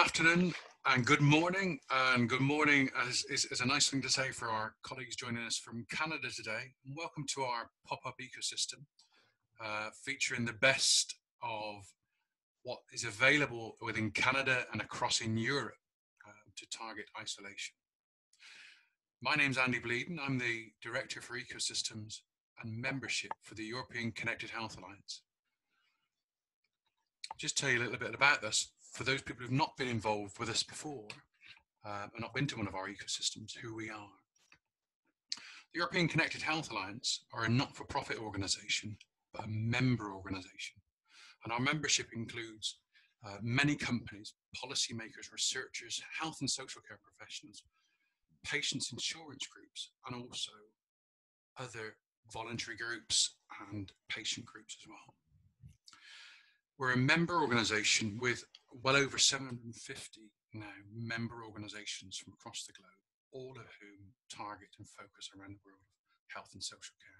afternoon and good morning. And good morning is, is, is, a nice thing to say for our colleagues joining us from Canada today. Welcome to our pop-up ecosystem uh, featuring the best of what is available within Canada and across in Europe uh, to target isolation. My name's Andy Bleaden. I'm the Director for Ecosystems and Membership for the European Connected Health Alliance. Just tell you a little bit about this for those people who've not been involved with us before uh, and not been to one of our ecosystems, who we are. The European Connected Health Alliance are a not-for-profit organisation, but a member organisation. And our membership includes uh, many companies, policymakers, researchers, health and social care professionals, patients insurance groups, and also other voluntary groups and patient groups as well. We're a member organisation with well over 750 now member organisations from across the globe, all of whom target and focus around the world of health and social care.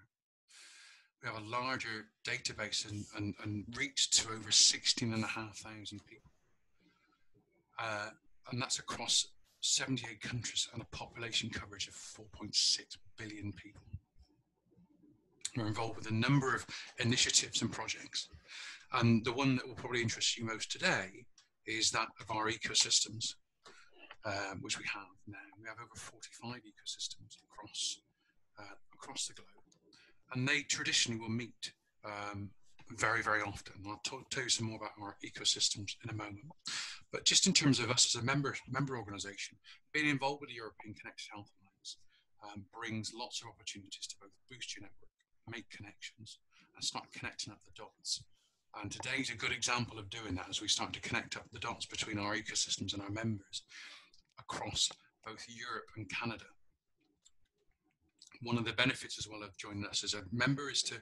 We have a larger database and, and, and reach to over 16,500 people. Uh, and that's across 78 countries and a population coverage of 4.6 billion people. We're involved with a number of initiatives and projects. And the one that will probably interest you most today is that of our ecosystems, um, which we have now. We have over 45 ecosystems across uh, across the globe, and they traditionally will meet um, very, very often. I'll talk, tell you some more about our ecosystems in a moment. But just in terms of us as a member member organisation, being involved with the European Connected Health Alliance um, brings lots of opportunities to both boost your network, make connections, and start connecting up the dots and today's a good example of doing that as we start to connect up the dots between our ecosystems and our members across both Europe and Canada. One of the benefits as well of joining us as a member is to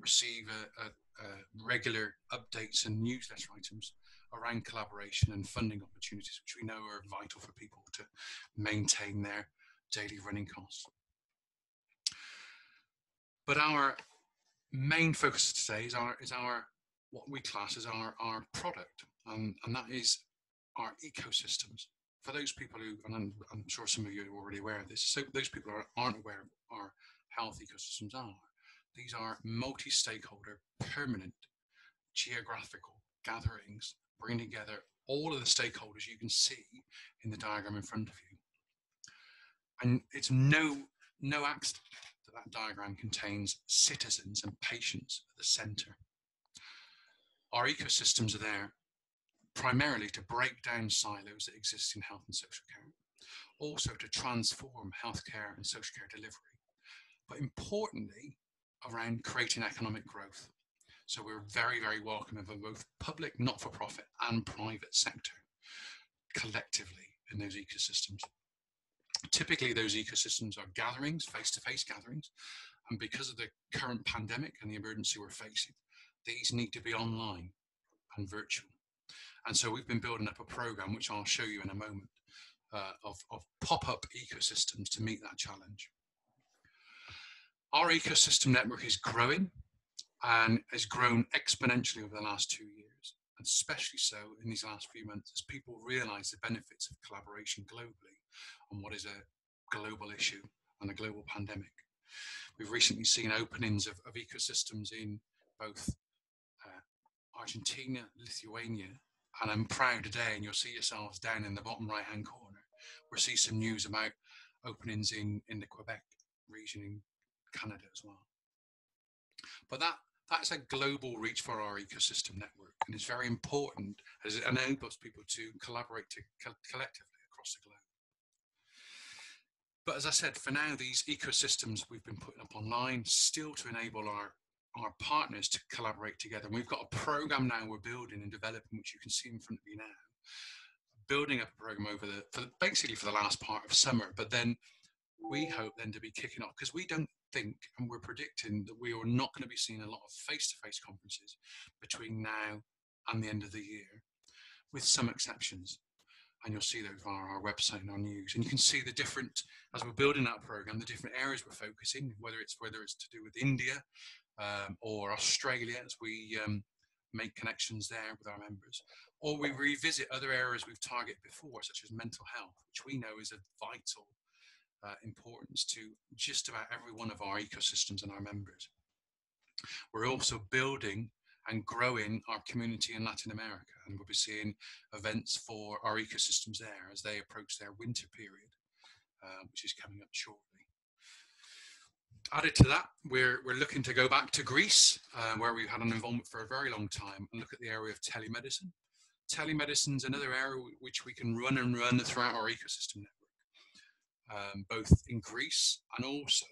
receive a, a, a regular updates and newsletter items around collaboration and funding opportunities, which we know are vital for people to maintain their daily running costs. But our main focus today is our, is our what we class as our, our product, and, that is our ecosystems. For those people who, and I'm, I'm sure some of you are already aware of this, so those people who aren't aware of our health ecosystems are, these are multi-stakeholder, permanent, geographical gatherings, bringing together all of the stakeholders you can see in the diagram in front of you. And it's no, no accident that that diagram contains citizens and patients at the center our ecosystems are there primarily to break down silos that exist in health and social care, also to transform healthcare and social care delivery, but importantly, around creating economic growth. So we're very, very welcoming of both public, not-for-profit and private sector collectively in those ecosystems. Typically, those ecosystems are gatherings, face-to-face -face gatherings, and because of the current pandemic and the emergency we're facing, these need to be online and virtual. And so we've been building up a program, which I'll show you in a moment, uh, of, of pop-up ecosystems to meet that challenge. Our ecosystem network is growing and has grown exponentially over the last two years, and especially so in these last few months as people realize the benefits of collaboration globally on what is a global issue and a global pandemic. We've recently seen openings of, of ecosystems in both Argentina, Lithuania, and I'm proud today, and you'll see yourselves down in the bottom right hand corner, we'll see some news about openings in, in the Quebec region in Canada as well. But that that's a global reach for our ecosystem network, and it's very important as it enables people to collaborate to co collectively across the globe. But as I said, for now, these ecosystems we've been putting up online still to enable our our partners to collaborate together. And we've got a program now we're building and developing, which you can see in front of you now. Building up a program over the, for the basically for the last part of summer, but then we hope then to be kicking off because we don't think and we're predicting that we are not going to be seeing a lot of face-to-face conferences between now and the end of the year, with some exceptions. And you'll see those via our website and our news. And you can see the different, as we're building that program, the different areas we're focusing, whether it's whether it's to do with India, um, or Australia as we um, make connections there with our members, or we revisit other areas we've targeted before, such as mental health, which we know is of vital uh, importance to just about every one of our ecosystems and our members. We're also building and growing our community in Latin America, and we'll be seeing events for our ecosystems there as they approach their winter period, uh, which is coming up shortly. Added to that, we're, we're looking to go back to Greece, uh, where we've had an involvement for a very long time, and look at the area of telemedicine. Telemedicine is another area which we can run and run throughout our ecosystem network, um, both in Greece and also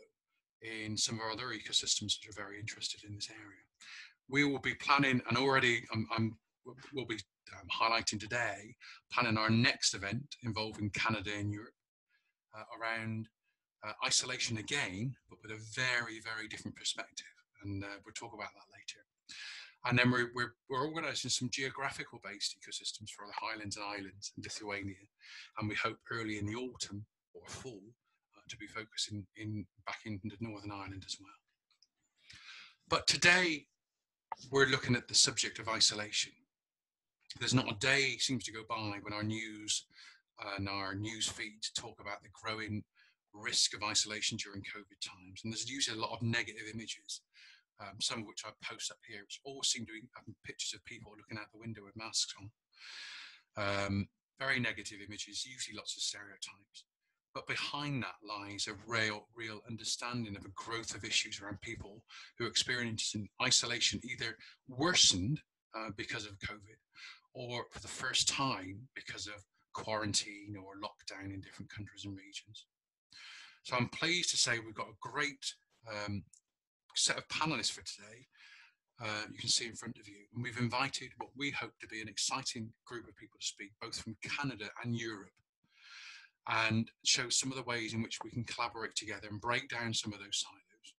in some of our other ecosystems that are very interested in this area. We will be planning, and already I'm, I'm we'll be um, highlighting today, planning our next event involving Canada and Europe uh, around uh, isolation again, but with a very, very different perspective. And uh, we'll talk about that later. And then we're, we're, we're organising some geographical based ecosystems for the highlands and islands in Lithuania. And we hope early in the autumn or fall uh, to be focusing in back in the Northern Ireland as well. But today we're looking at the subject of isolation. There's not a day seems to go by when our news and our news feeds talk about the growing risk of isolation during COVID times. And there's usually a lot of negative images, um, some of which I post up here, which all seem to be pictures of people looking out the window with masks on. Um, very negative images, usually lots of stereotypes. But behind that lies a real, real understanding of a growth of issues around people who are experiencing isolation, either worsened uh, because of COVID or for the first time because of quarantine or lockdown in different countries and regions. So I'm pleased to say we've got a great um, set of panelists for today. Uh, you can see in front of you. And we've invited what we hope to be an exciting group of people to speak, both from Canada and Europe, and show some of the ways in which we can collaborate together and break down some of those silos,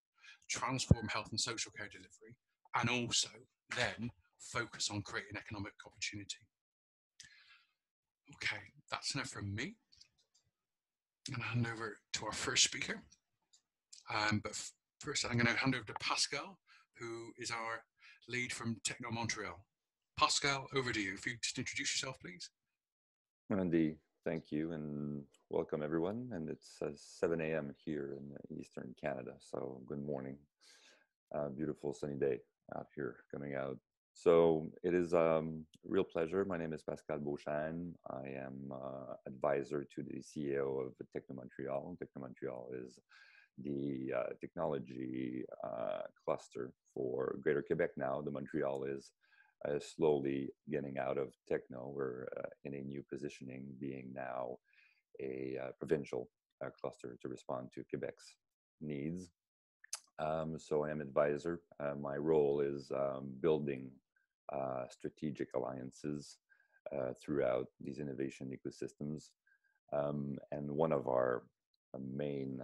transform health and social care delivery, and also then focus on creating economic opportunity. Okay, that's enough from me to hand over to our first speaker. Um, but first, I'm going to hand over to Pascal, who is our lead from Techno Montreal. Pascal, over to you. If you just introduce yourself, please. Andy, thank you, and welcome everyone. And it's uh, 7 a.m. here in Eastern Canada, so good morning. Uh, beautiful sunny day out here coming out so it is a um, real pleasure. My name is Pascal Beauchesne. I am uh, advisor to the CEO of Techno Montreal. Techno Montreal is the uh, technology uh, cluster for Greater Quebec now. The Montreal is uh, slowly getting out of techno. We're uh, in a new positioning, being now a uh, provincial cluster to respond to Quebec's needs. Um, so I am advisor. my role is um, building uh, strategic alliances uh, throughout these innovation ecosystems. Um, and one of our uh, main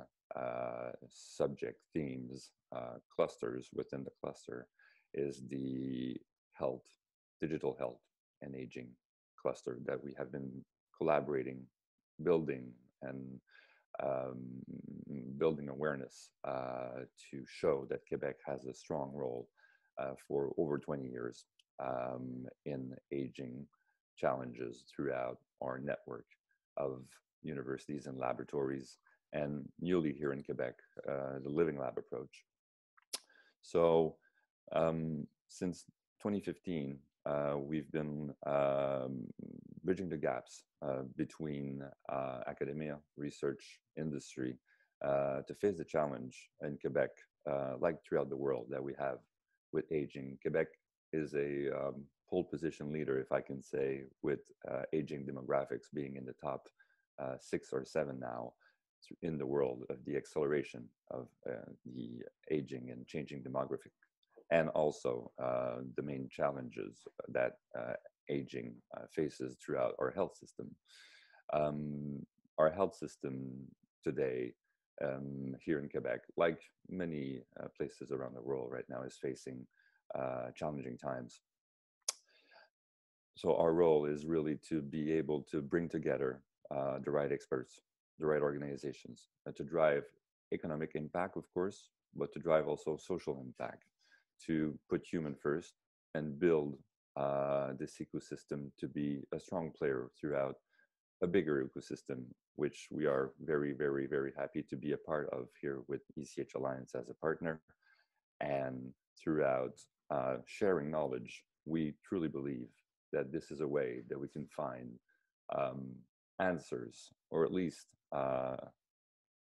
subject themes, clusters within the cluster, is the health, digital health, and aging cluster that we have been collaborating, building, and um, building awareness uh, to show that Quebec has a strong role uh, for over 20 years um, in aging challenges throughout our network of universities and laboratories, and newly here in Quebec, uh, the Living Lab approach. So um, since 2015, uh, we've been um, bridging the gaps uh, between uh, academia, research, industry uh, to face the challenge in Quebec, uh, like throughout the world, that we have with aging. Quebec is a um, pole position leader, if I can say, with uh, aging demographics being in the top uh, six or seven now in the world of the acceleration of uh, the aging and changing demographic, and also uh, the main challenges that uh, aging uh, faces throughout our health system. Um, our health system today um, here in Quebec, like many places around the world right now, is facing uh, challenging times. So our role is really to be able to bring together uh, the right experts, the right organizations, and to drive economic impact, of course, but to drive also social impact, to put human first and build uh, this ecosystem to be a strong player throughout a bigger ecosystem, which we are very, very, very happy to be a part of here with ECH Alliance as a partner. And throughout uh, sharing knowledge, we truly believe that this is a way that we can find um, answers or at least uh,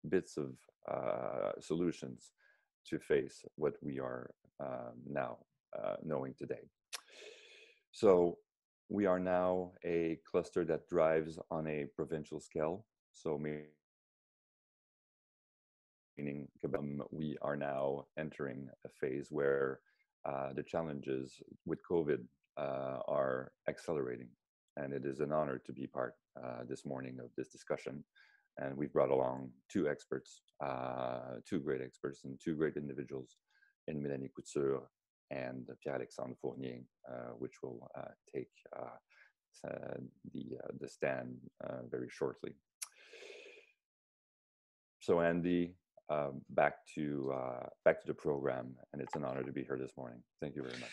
bits of uh, solutions to face what we are uh, now uh, knowing today. So we are now a cluster that drives on a provincial scale. So meaning um, we are now entering a phase where uh, the challenges with COVID uh, are accelerating. And it is an honor to be part uh, this morning of this discussion. And we've brought along two experts, uh, two great experts and two great individuals in Mélanie Couture and Pierre-Alexandre Fournier, uh, which will take the, the stand very shortly. So Andy, um, back to back to the program, and it's an honor to be here this morning. Thank you very much.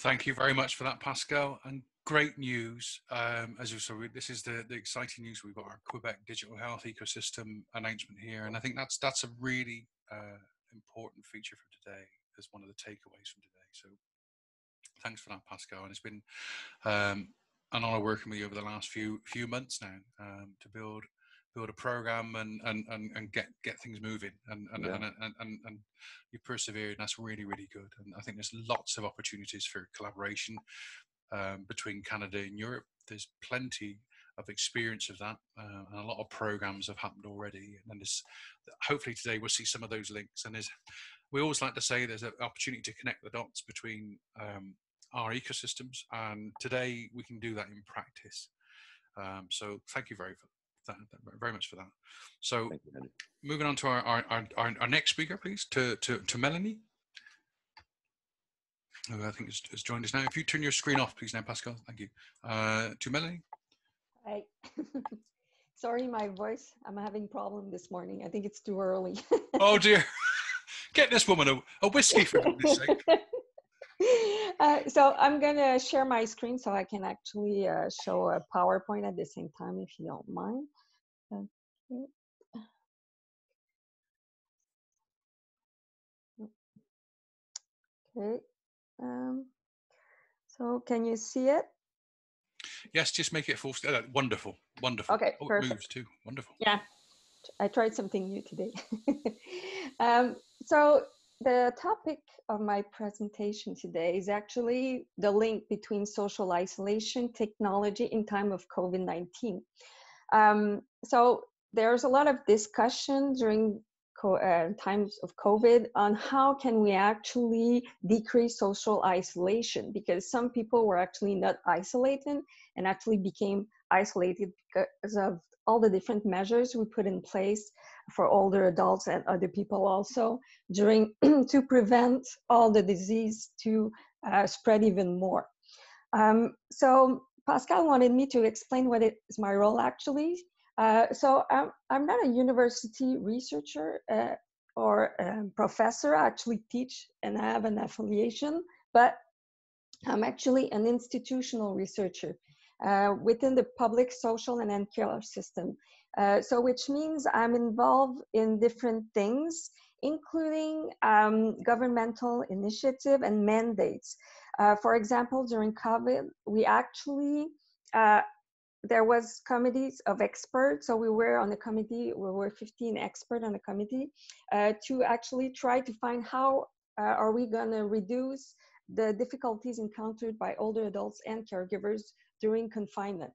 Thank you very much for that, Pascal. And great news. Um, as you saw, this is the, the exciting news. We've got our Quebec digital health ecosystem announcement here, and I think that's that's a really uh, important feature for today as one of the takeaways from today. So thanks for that, Pascal. And it's been um, an honor working with you over the last few few months now um, to build build a program and and, and, and get get things moving and and, yeah. and, and, and, and, you persevered and that's really really good and i think there's lots of opportunities for collaboration um, between canada and europe there's plenty of experience of that uh, and a lot of programs have happened already and there's hopefully today we'll see some of those links and there's we always like to say there's an opportunity to connect the dots between um, our ecosystems, and today we can do that in practice. Um, so thank you very, that, very much for that. So you, moving on to our, our, our, our, next speaker, please, to, to, to Mélanie. Who I think has, has, joined us now. If you turn your screen off, please, now, Pascal. Thank you. Uh, to Mélanie. Hi. Sorry, my voice. I'm having problem this morning. I think it's too early. oh dear. Get this woman a, a whiskey for goodness sake. Uh, so I'm gonna share my screen so I can actually uh, show a PowerPoint at the same time, if you don't mind. Okay. Okay. Um, so can you see it? Yes, just make it full. Uh, wonderful, wonderful. Okay, oh, perfect. It moves too. Wonderful. Yeah, I tried something new today. um, so the topic of my presentation today is actually the link between social isolation technology in time of COVID-19. Um, so there's a lot of discussion during uh, times of COVID on how can we actually decrease social isolation because some people were actually not isolated and actually became isolated because of all the different measures we put in place for older adults and other people also during to prevent all the disease to uh, spread even more. Um, so Pascal wanted me to explain what is my role actually. Uh, so I'm, I'm, not a university researcher uh, or professor. I actually teach and I have an affiliation, but I'm actually an institutional researcher uh, within the public social and healthcare system. Uh, so which means I'm involved in different things, including um, governmental initiative and mandates. Uh, for example, during COVID, we actually, uh, there was committees of experts. So we were on the committee, we were 15 experts on the committee uh, to actually try to find how uh, are we gonna reduce the difficulties encountered by older adults and caregivers during confinement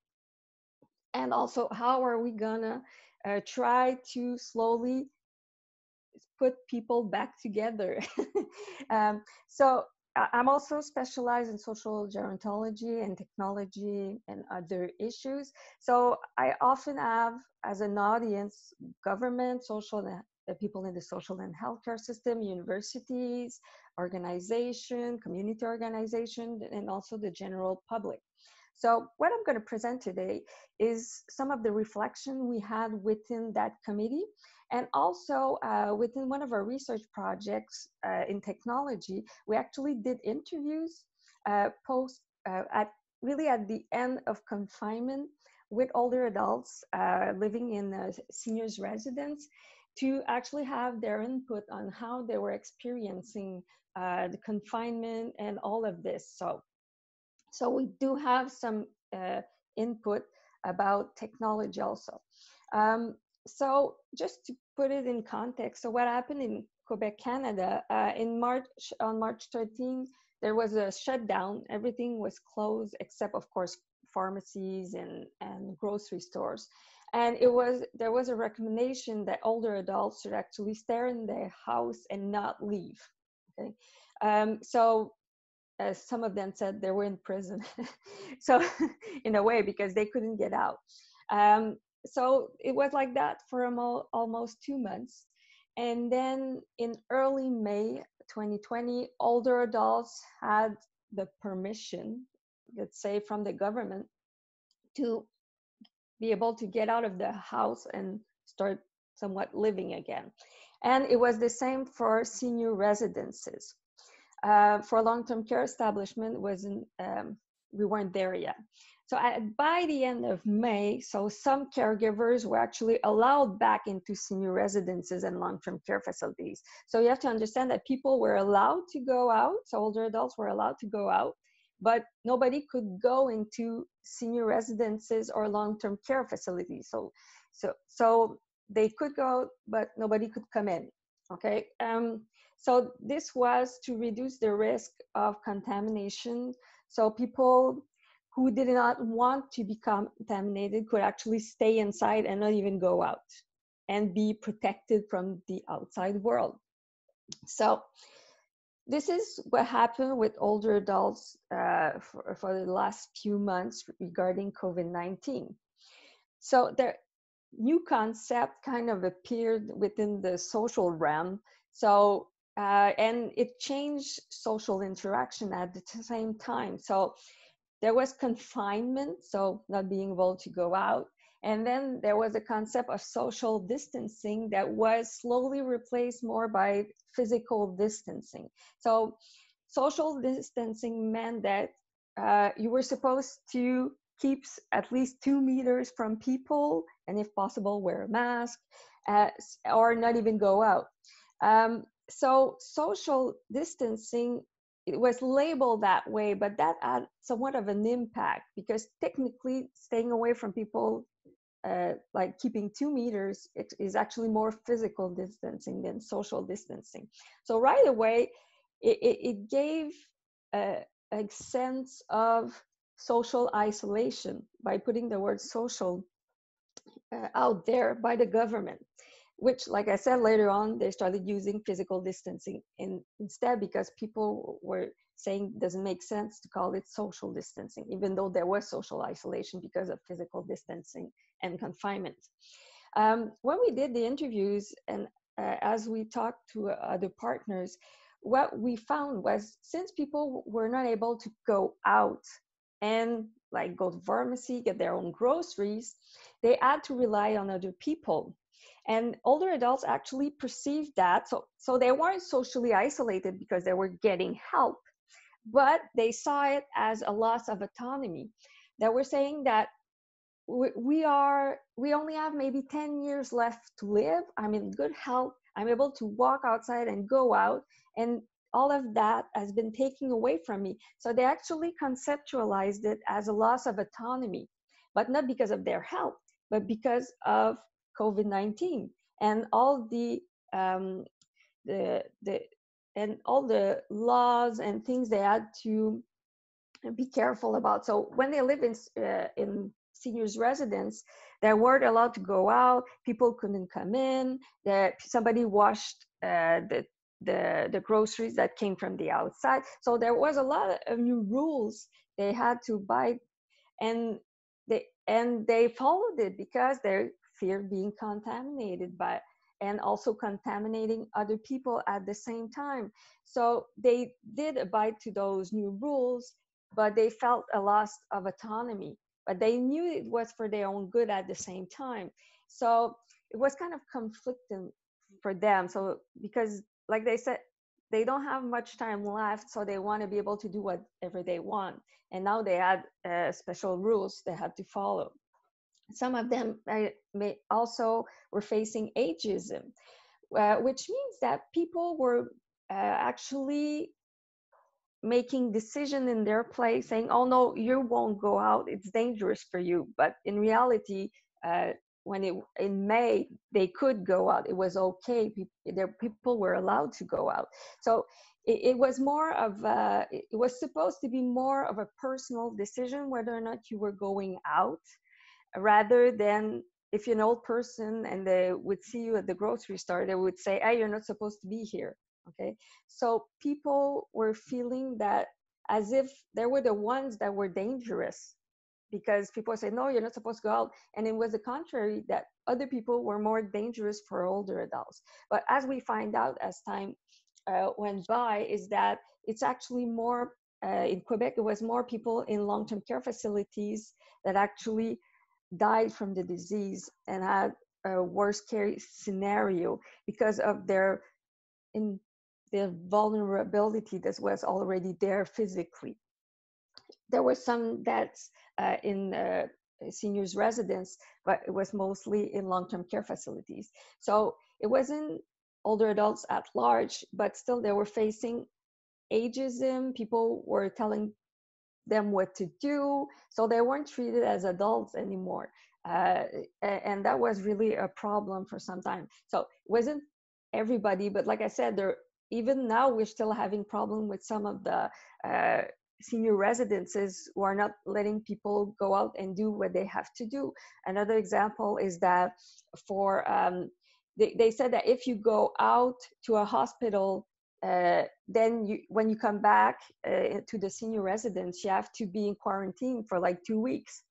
and also how are we gonna uh, try to slowly put people back together? Um, so i'm also specialized in social gerontology and technology and other issues. So i often have as an audience government social uh, people in the social and healthcare system universities organization community organization and also the general public so what I'm going to present today is some of the reflection we had within that committee and also uh, within one of our research projects uh, in technology, we actually did interviews uh, post uh, at really at the end of confinement with older adults uh, living in seniors residence to actually have their input on how they were experiencing uh, the confinement and all of this. So, so we do have some uh, input about technology also. Um, so just to put it in context, so what happened in Quebec, Canada, uh, in March, on March 13, there was a shutdown. Everything was closed except, of course, pharmacies and, and grocery stores. And it was there was a recommendation that older adults should actually stay in their house and not leave. Okay, um, so as some of them said they were in prison, so in a way because they couldn't get out. Um, so it was like that for almost two months. And then in early May 2020, older adults had the permission, let's say from the government, to be able to get out of the house and start somewhat living again. And it was the same for senior residences. Uh, for long-term care establishment, wasn't um, we weren't there yet. So by the end of May, so some caregivers were actually allowed back into senior residences and long-term care facilities. So you have to understand that people were allowed to go out, so older adults were allowed to go out, but nobody could go into senior residences or long-term care facilities. So, so, so they could go, but nobody could come in. Okay. Um, so this was to reduce the risk of contamination. So people who did not want to become contaminated could actually stay inside and not even go out and be protected from the outside world. So this is what happened with older adults uh, for, for the last few months regarding COVID-19. So the new concept kind of appeared within the social realm. So, uh, and it changed social interaction at the same time. So there was confinement, so not being able to go out. And then there was a concept of social distancing that was slowly replaced more by physical distancing. So social distancing meant that uh, you were supposed to keep at least two meters from people and if possible wear a mask uh, or not even go out. Um, so social distancing it was labeled that way, but that had somewhat of an impact because technically staying away from people, uh, like keeping two meters, is actually more physical distancing than social distancing. So right away, it, it, gave a, a sense of social isolation by putting the word social uh, out there by the government which like i said later on they started using physical distancing in, instead because people were saying doesn't make sense to call it social distancing even though there was social isolation because of physical distancing and confinement. Um, when we did the interviews and uh, as we talked to uh, other partners what we found was since people were not able to go out and like go to pharmacy get their own groceries they had to rely on other people and older adults actually perceived that so so they weren't socially isolated because they were getting help but they saw it as a loss of autonomy. That we're saying that we, are we only have maybe 10 years left to live. I'm in good health. I'm able to walk outside and go out and all of that has been taken away from me. So they actually conceptualized it as a loss of autonomy but not because of their health but because of COVID-19 and all the um, the the and all the laws and things they had to be careful about. So when they live in uh, in seniors residence, they weren't allowed to go out. People couldn't come in. That somebody washed uh, the the the groceries that came from the outside. So there was a lot of new rules they had to buy, and they and they followed it because they fear being contaminated by and also contaminating other people at the same time. So they did abide to those new rules, but they felt a loss of autonomy. But they knew it was for their own good at the same time. So it was kind of conflicting for them. So because, like they said, they don't have much time left, so they want to be able to do whatever they want. And now they had uh, special rules they had to follow. Some of them may also were facing ageism, uh, which means that people were uh, actually making decision in their place saying oh no you won't go out. It's dangerous for you. But in reality uh, when it in may they could go out. It was okay. People, their people were allowed to go out. So it, it was more of a, it was supposed to be more of a personal decision whether or not you were going out rather than if you're an old person and they would see you at the grocery store they would say hey you're not supposed to be here okay? So people were feeling that as if they were the ones that were dangerous because people say no you're not supposed to go out and it was the contrary that other people were more dangerous for older adults. But as we find out as time uh, went by is that it's actually more uh, in quebec it was more people in long-term care facilities that actually died from the disease and had a worst case scenario because of their in their vulnerability that was already there physically. There were some deaths uh, in uh, seniors' residence, but it was mostly in long-term care facilities. So it wasn't older adults at large, but still they were facing ageism. People were telling them what to do, so they weren't treated as adults anymore. Uh, and that was really a problem for some time. So it wasn't everybody, but like I said, there even now we're still having problem with some of the uh, senior residences who are not letting people go out and do what they have to do. Another example is that for um, they, they said that if you go out to a hospital, uh, then you, when you come back uh, to the senior residence, you have to be in quarantine for like two weeks.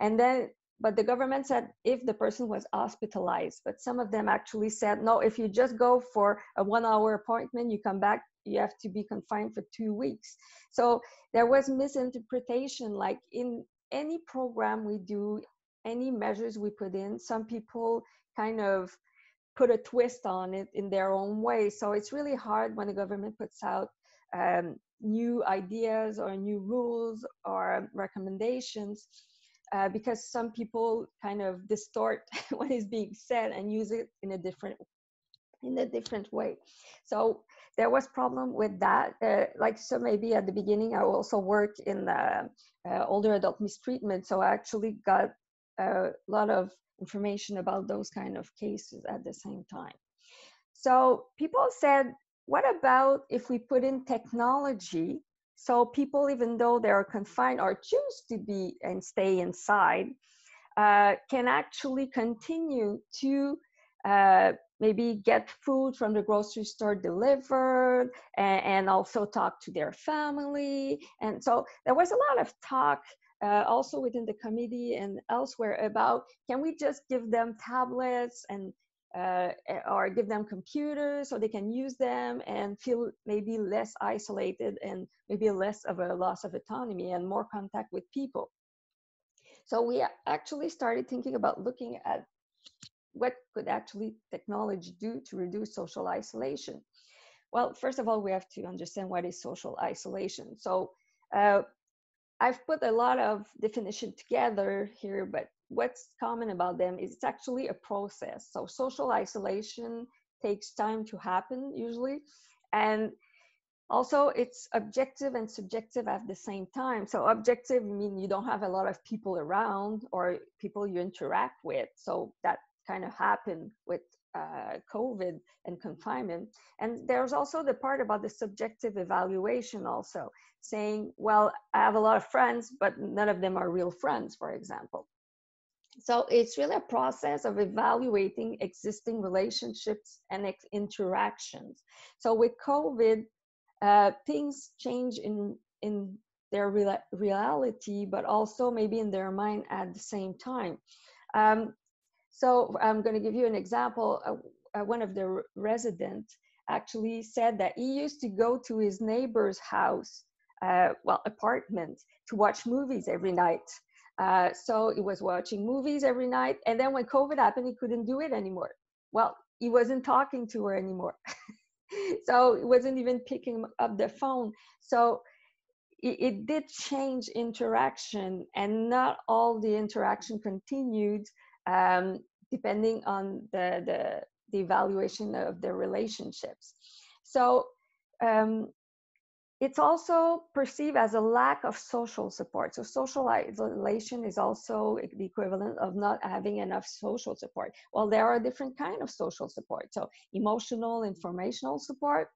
And then but the government said if the person was hospitalized but some of them actually said no if you just go for a one hour appointment you come back you have to be confined for two weeks so there was misinterpretation like in any program we do any measures we put in some people kind of put a twist on it in their own way. So it's really hard when the government puts out um, new ideas or new rules or recommendations uh, because some people kind of distort what is being said and use it in a different in a different way. So there was problem with that. Uh, like so maybe at the beginning i also worked in uh, older adult mistreatment. So i actually got a lot of information about those kind of cases at the same time so people said what about if we put in technology so people, even though they are confined or choose to be and stay inside, uh, can actually continue to uh, maybe get food from the grocery store delivered and, and, also talk to their family. And so there was a lot of talk uh, also within the committee and elsewhere about can we just give them tablets and uh, or give them computers so they can use them and feel maybe less isolated and maybe less of a loss of autonomy and more contact with people. So we actually started thinking about looking at what could actually technology do to reduce social isolation. Well, first of all, we have to understand what is social isolation. So uh, I've put a lot of definition together here, but what's common about them is it's actually a process. So social isolation takes time to happen usually. And also it's objective and subjective at the same time. So objective I mean you don't have a lot of people around or people you interact with. So that kind of happened with uh, COVID and confinement. And there's also the part about the subjective evaluation also saying, well, I have a lot of friends, but none of them are real friends, for example. So it's really a process of evaluating existing relationships and interactions. So with COVID, uh, things change in in their real reality, but also maybe in their mind at the same time. Um, so I'm going to give you an example. Uh, one of the residents actually said that he used to go to his neighbor's house, uh, well, apartment, to watch movies every night. Uh, so he was watching movies every night. And then when COVID happened, he couldn't do it anymore. Well, he wasn't talking to her anymore. so it wasn't even picking up the phone. So it, it did change interaction, and not all the interaction continued, um, depending on the, the the evaluation of the relationships. So um, it's also perceived as a lack of social support. So social isolation is also the equivalent of not having enough social support. Well, there are different kind of social support. So emotional, informational support.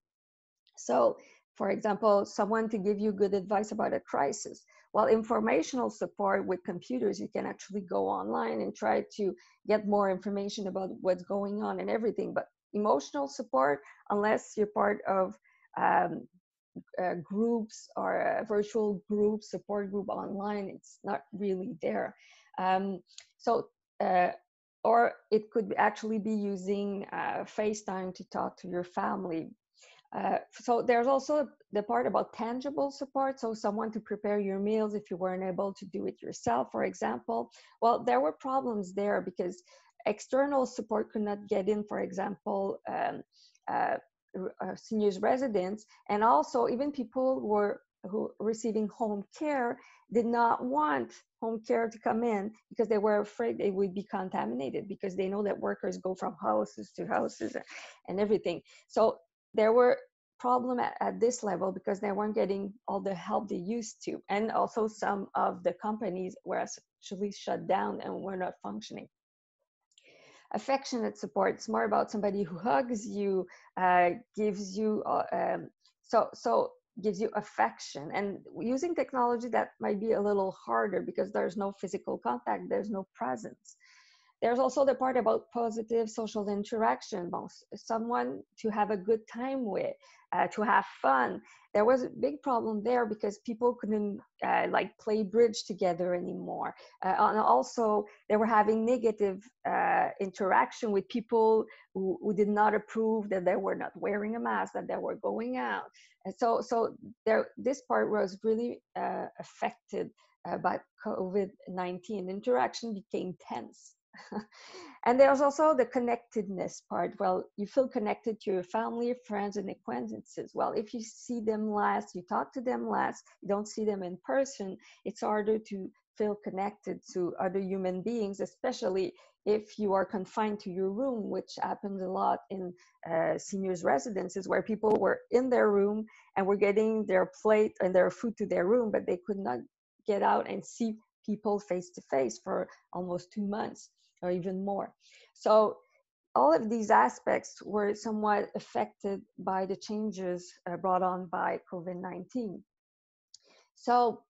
So for example, someone to give you good advice about a crisis. Well, informational support with computers, you can actually go online and try to get more information about what's going on and everything. But emotional support, unless you're part of um, uh, groups or virtual group support group online it's not really there um, so uh, or it could actually be using uh, facetime to talk to your family uh, so there's also the part about tangible support so someone to prepare your meals if you weren't able to do it yourself for example. Well there were problems there because external support could not get in for example um, uh, uh, seniors residents and also even people who were who receiving home care did not want home care to come in because they were afraid they would be contaminated because they know that workers go from houses to houses and everything. So there were problem at, at this level because they weren't getting all the help they used to and also some of the companies were actually shut down and were not functioning. Affectionate support it's more about somebody who hugs you uh, gives you uh, um, so so gives you affection and using technology that might be a little harder because there's no physical contact there's no presence there's also the part about positive social interaction someone to have a good time with uh, to have fun. There was a big problem there because people couldn't uh, like play bridge together anymore. Uh, and also they were having negative uh, interaction with people who, who, did not approve that they were not wearing a mask that they were going out. And so so there this part was really uh, affected uh, by covid-19 interaction became tense and there's also the connectedness part. Well, you feel connected to your family, friends, and acquaintances. Well, if you see them less, you talk to them less, you don't see them in person, it's harder to feel connected to other human beings, especially if you are confined to your room, which happens a lot in uh, seniors' residences where people were in their room and were getting their plate and their food to their room, but they could not get out and see people face to face for almost two months or even more. So all of these aspects were somewhat affected by the changes uh, brought on by COVID-19. So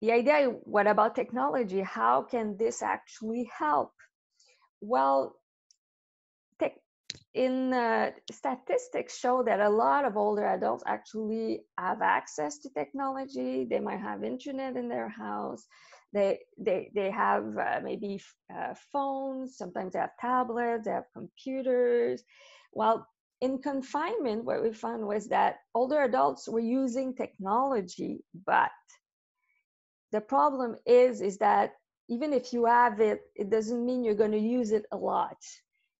the idea, what about technology? How can this actually help? Well, in uh, statistics show that a lot of older adults actually have access to technology. They might have internet in their house they they they have uh, maybe uh, phones sometimes they have tablets they have computers. Well in confinement what we found was that older adults were using technology but the problem is is that even if you have it it doesn't mean you're going to use it a lot.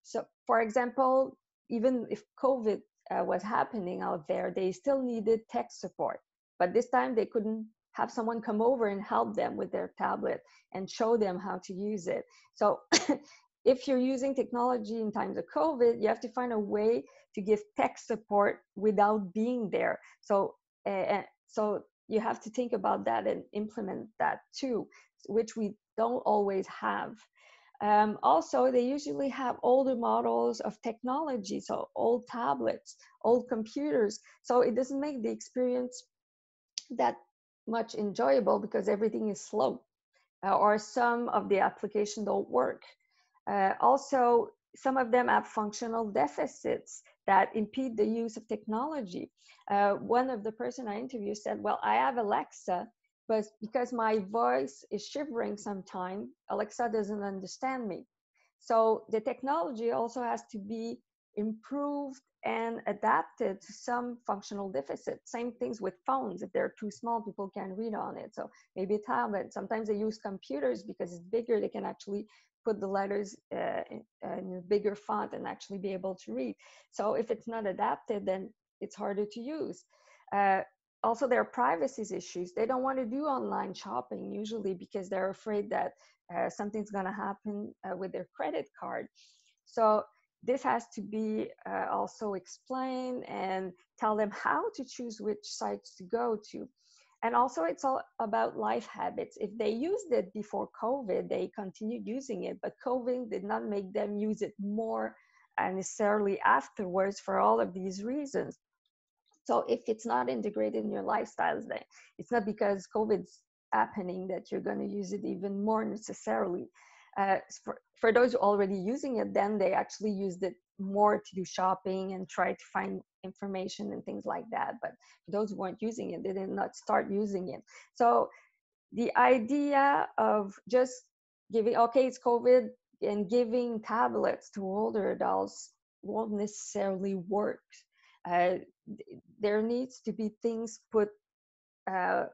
So for example even if covid uh, was happening out there they still needed tech support but this time they couldn't have someone come over and help them with their tablet and show them how to use it. So if you're using technology in times of COVID, you have to find a way to give tech support without being there. So, uh, so you have to think about that and implement that too, which we don't always have. Um, also, they usually have older models of technology, so old tablets, old computers. So it doesn't make the experience that much enjoyable because everything is slow uh, or some of the application don't work. Uh, also, some of them have functional deficits that impede the use of technology. Uh, one of the person I interviewed said, well, I have Alexa, but because my voice is shivering sometime, Alexa doesn't understand me. So the technology also has to be improved and adapted to some functional deficit. Same things with phones. If they're too small, people can't read on it. So maybe a tablet. Sometimes they use computers because it's bigger. They can actually put the letters uh, in, uh, in, a bigger font and actually be able to read. So if it's not adapted, then it's harder to use. Uh, also, there are privacy issues. They don't want to do online shopping usually because they're afraid that uh, something's going to happen uh, with their credit card. So this has to be uh, also explained and tell them how to choose which sites to go to. And also it's all about life habits. If they used it before covid they continued using it but covid did not make them use it more necessarily afterwards for all of these reasons. So if it's not integrated in your lifestyles then it's not because covid's happening that you're going to use it even more necessarily uh, for, for those already using it then they actually used it more to do shopping and try to find information and things like that. But those who weren't using it, they did not start using it. So the idea of just giving, okay, it's COVID, and giving tablets to older adults won't necessarily work. Uh, there needs to be things put uh,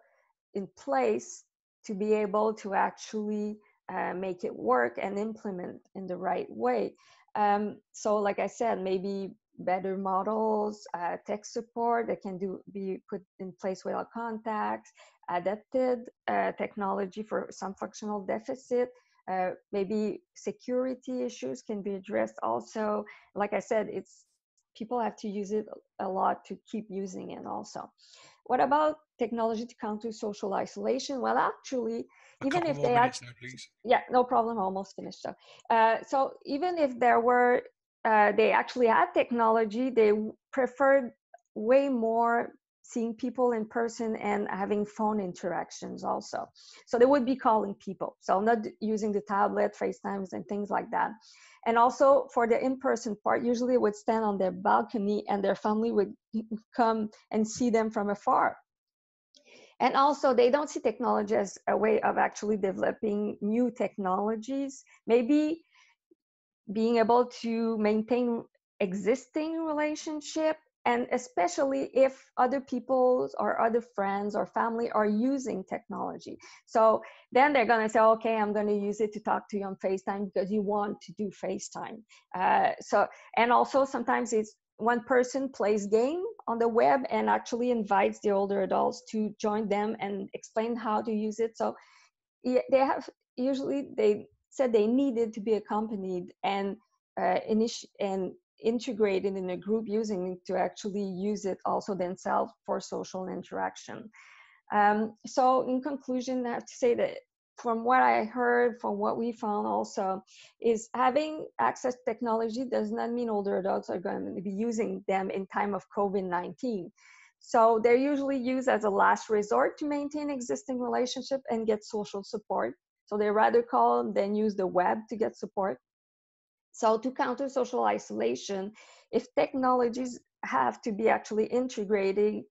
in place to be able to actually uh, make it work and implement in the right way. Um, so, like I said, maybe better models, uh, tech support that can do be put in place without contacts, adapted uh, technology for some functional deficit. Uh, maybe security issues can be addressed also. Like I said, it's people have to use it a lot to keep using it also. What about technology to counter social isolation? Well, actually, even if they are, yeah, no problem, almost finished. So, uh, so even if there were, uh, they actually had technology, they preferred way more seeing people in person and having phone interactions also. So they would be calling people. So not using the tablet, FaceTimes and things like that. And also for the in-person part, usually would stand on their balcony and their family would come and see them from afar and also they don't see technology as a way of actually developing new technologies. Maybe being able to maintain existing relationship and especially if other people or other friends or family are using technology. So then they're going to say okay i'm going to use it to talk to you on facetime because you want to do facetime. Uh, so and also sometimes it's one person plays game on the web and actually invites the older adults to join them and explain how to use it. So they have usually they said they needed to be accompanied and uh, initi- and integrated in a group using it to actually use it also themselves for social interaction. Um, so in conclusion i have to say that from what I heard, from what we found also, is having access to technology does not mean older adults are going to be using them in time of COVID-19. So they're usually used as a last resort to maintain existing relationship and get social support. So they rather call than use the web to get support. So to counter social isolation, if technologies have to be actually integrated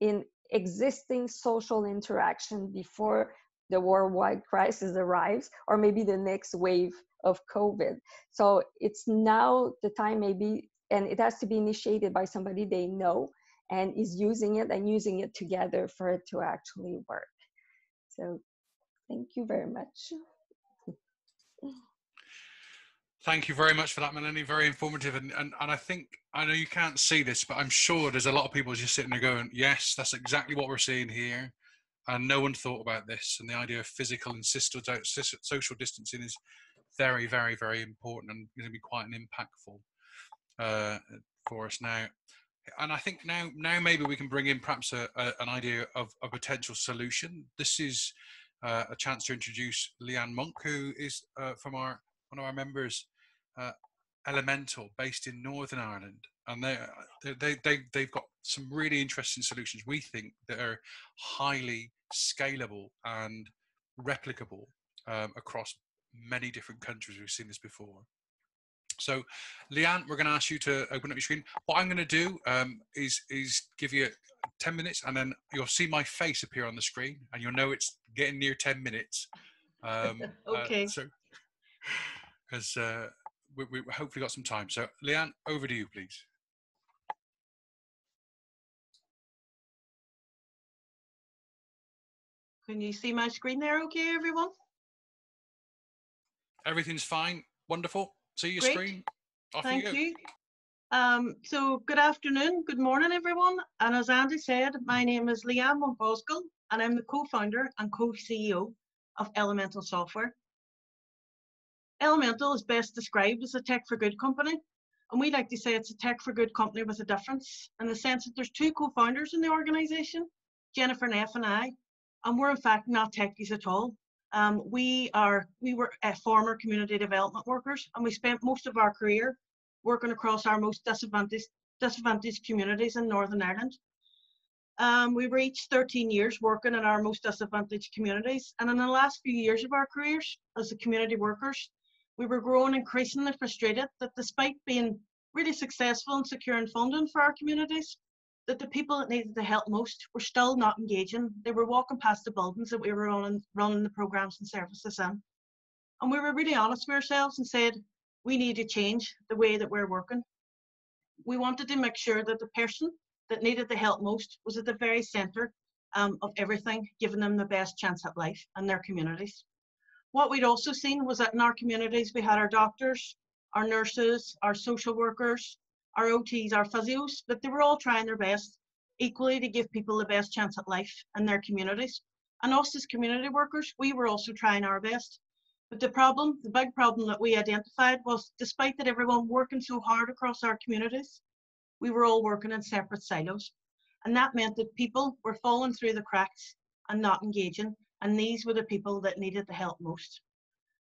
in existing social interaction before the worldwide crisis arrives or maybe the next wave of covid so it's now the time maybe and it has to be initiated by somebody they know and is using it and using it together for it to actually work so thank you very much Thank you very much for that, Melanie. Very informative. And, and, and I think, I know you can't see this, but I'm sure there's a lot of people just sitting there going, yes, that's exactly what we're seeing here and no one thought about this. And the idea of physical and social distancing is very, very, very important and going to be quite an impactful uh, for us now. And I think now, now maybe we can bring in perhaps a, a, an idea of a potential solution. This is uh, a chance to introduce Leanne Monk, who is uh, from our one of our members, uh, Elemental, based in Northern Ireland, and they they they they've got some really interesting solutions. We think that are highly scalable and replicable um, across many different countries. We've seen this before. So, Leanne, we're going to ask you to open up your screen. What I'm going to do um, is is give you 10 minutes, and then you'll see my face appear on the screen, and you'll know it's getting near 10 minutes. Um, okay. Uh, so, because uh, we, we hopefully got some time. So, Leanne, over to you, please. Can you see my screen there okay, everyone? Everything's fine. Wonderful. See your Great. screen. Off Thank you you. Um, so good afternoon, good morning, everyone. And as Andy said, my name is Leanne Monk-Ozgul, and I'm the co-founder and co-CEO of Elemental Software. Elemental is best described as a tech for good company, and we like to say it's a tech for good company with a difference in the sense that there's two co-founders in the organization, Jennifer Neff and I, and we're in fact not techies at all. Um, we are we were uh, former community development workers, and we spent most of our career working across our most disadvantaged disadvantaged communities in Northern Ireland. Um, we reached 13 years working in our most disadvantaged communities, and in the last few years of our careers as community workers, we were growing increasingly frustrated that despite being really successful in securing funding for our communities, that the people that needed the help most were still not engaging. They were walking past the buildings that we were running, running the programs and services in. And we were really honest with ourselves and said, we need to change the way that we're working. We wanted to make sure that the person that needed the help most was at the very centre um, of everything, giving them the best chance at life and their communities. What we'd also seen was that in our communities, we had our doctors, our nurses, our social workers, our OTs, our physios, but they were all trying their best equally to give people the best chance at life in their communities. And us as community workers, we were also trying our best. But the problem, the big problem that we identified was despite that everyone working so hard across our communities, we were all working in separate silos. And that meant that people were falling through the cracks and not engaging. And these were the people that needed the help most.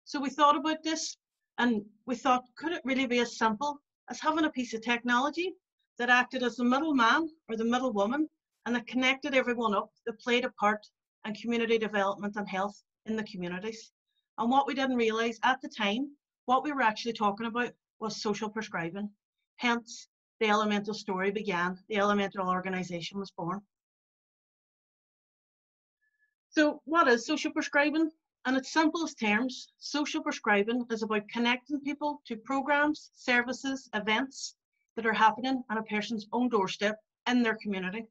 So we thought about this and we thought, could it really be as simple as having a piece of technology that acted as the middleman or the middle woman and that connected everyone up, that played a part in community development and health in the communities? And what we didn't realize at the time, what we were actually talking about was social prescribing. Hence, the Elemental story began, the Elemental organization was born. So, what is social prescribing? In its simplest terms, social prescribing is about connecting people to programs, services, events that are happening on a person's own doorstep in their community.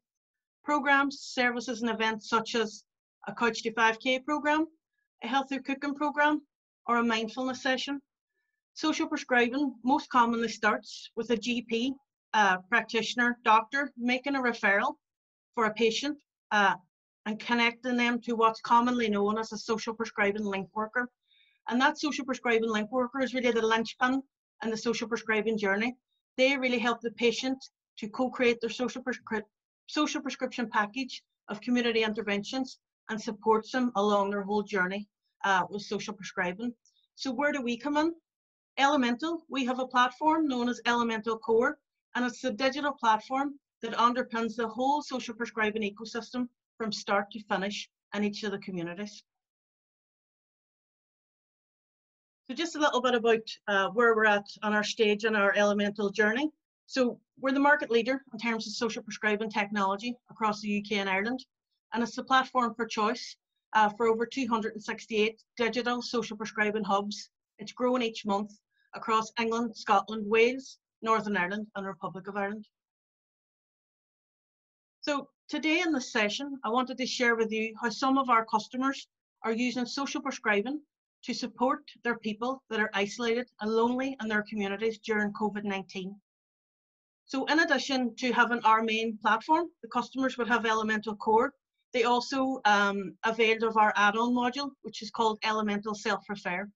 Programs, services, and events such as a Couch to 5K program, a healthy cooking program, or a mindfulness session. Social prescribing most commonly starts with a GP, a practitioner, doctor making a referral for a patient uh, and connecting them to what's commonly known as a social prescribing link worker. And that social prescribing link worker is really the linchpin in the social prescribing journey. They really help the patient to co-create their social, prescri- social prescription package of community interventions and supports them along their whole journey uh, with social prescribing. So where do we come in? Elemental, we have a platform known as Elemental Core, and it's a digital platform that underpins the whole social prescribing ecosystem from start to finish in each of the communities. So just a little bit about uh, where we're at on our stage in our Elemental journey. So we're the market leader in terms of social prescribing technology across the UK and Ireland, and it's the platform for choice uh, for over 268 digital social prescribing hubs. It's growing each month across England, Scotland, Wales, Northern Ireland, and the Republic of Ireland. So today in this session, I wanted to share with you how some of our customers are using social prescribing to support their people that are isolated and lonely in their communities during COVID-19. So in addition to having our main platform, the customers would have Elemental Core. They also um, availed of our add-on module, which is called Elemental Self-Refer.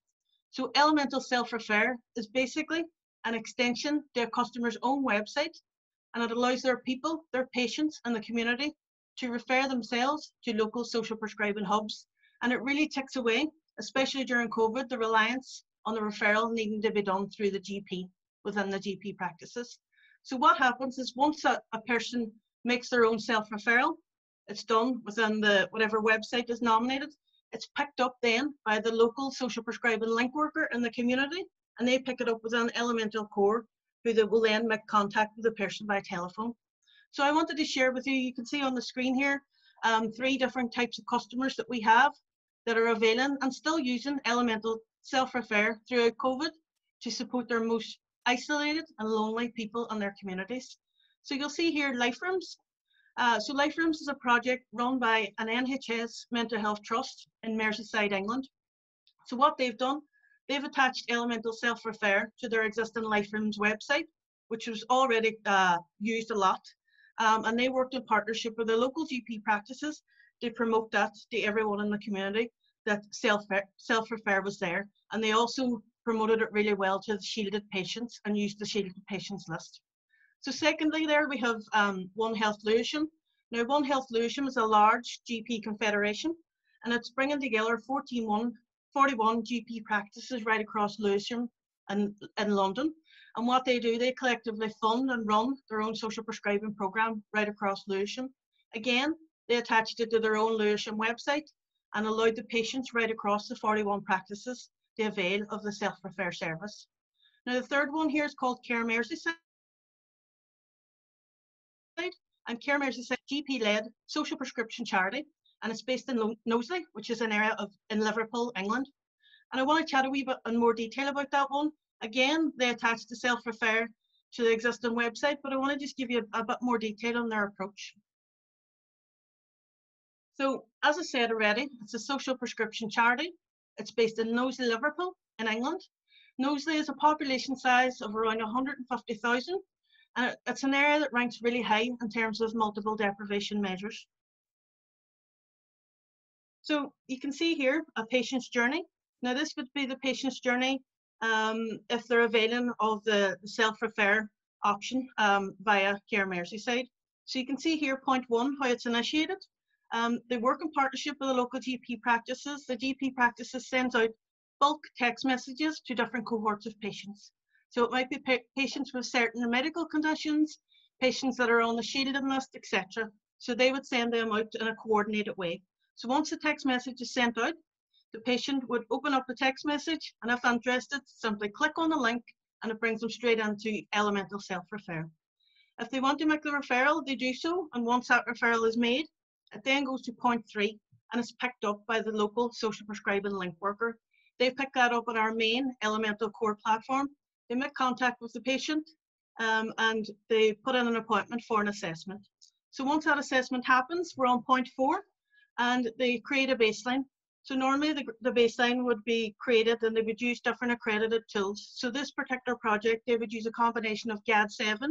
So Elemental Self-Refer is basically an extension to a customer's own website, and it allows their people, their patients, and the community to refer themselves to local social prescribing hubs. And it really takes away, especially during COVID, the reliance on the referral needing to be done through the GP within the GP practices. So what happens is once a, a person makes their own self-referral, it's done within the whatever website is nominated. It's picked up then by the local social prescribing link worker in the community, and they pick it up within Elemental Core, who they will then make contact with the person by telephone. So I wanted to share with you, you can see on the screen here, um, three different types of customers that we have that are availing and still using Elemental self-refer throughout COVID to support their most isolated and lonely people in their communities. So you'll see here Life Rooms. Uh, so Life Rooms is a project run by an NHS mental health trust in Merseyside, England. So what they've done, they've attached Elemental Self-Refer to their existing Life Rooms website, which was already uh, used a lot. Um, and they worked in partnership with the local GP practices to promote that to everyone in the community that self self refer was there, and they also promoted it really well to the shielded patients and used the shielded patients list. So secondly, there we have um, One Health Lewisham. Now, One Health Lewisham is a large GP confederation, and it's bringing together 41, 41 GP practices right across Lewisham and in London. And what they do, they collectively fund and run their own social prescribing program right across Lewisham. Again, they attached it to their own Lewisham website and allowed the patients right across the 41 practices to avail of the self-refer service. Now the third one here is called Care Merseyside and Care Merseyside GP-led social prescription charity and it's based in Knowsley, which is an area of in Liverpool, England. And I want to chat a wee bit in more detail about that one. Again, they attach the self-refer to the existing website, but I want to just give you a, a bit more detail on their approach. So, as I said already, it's a social prescription charity. It's based in Knowsley, Liverpool, in England. Knowsley is a population size of around 150,000, and it's an area that ranks really high in terms of multiple deprivation measures. So you can see here a patient's journey. Now this would be the patient's journey um, if they're availing of the self-refer option um, via Care Merseyside. So you can see here point one, how it's initiated. Um, they work in partnership with the local GP practices. The GP practices sends out bulk text messages to different cohorts of patients. So it might be pa patients with certain medical conditions, patients that are on the shielded list, etc. So they would send them out in a coordinated way. So once the text message is sent out, the patient would open up the text message and if interested, simply click on the link and it brings them straight into Elemental Self-Refer. If they want to make the referral, they do so, and once that referral is made, it then goes to point three and is picked up by the local social prescribing link worker. They pick that up on our main Elemental Core platform. They make contact with the patient um, and they put in an appointment for an assessment. So once that assessment happens, we're on point four and they create a baseline. So normally the, the baseline would be created and they would use different accredited tools. So this particular project, they would use a combination of GAD-7,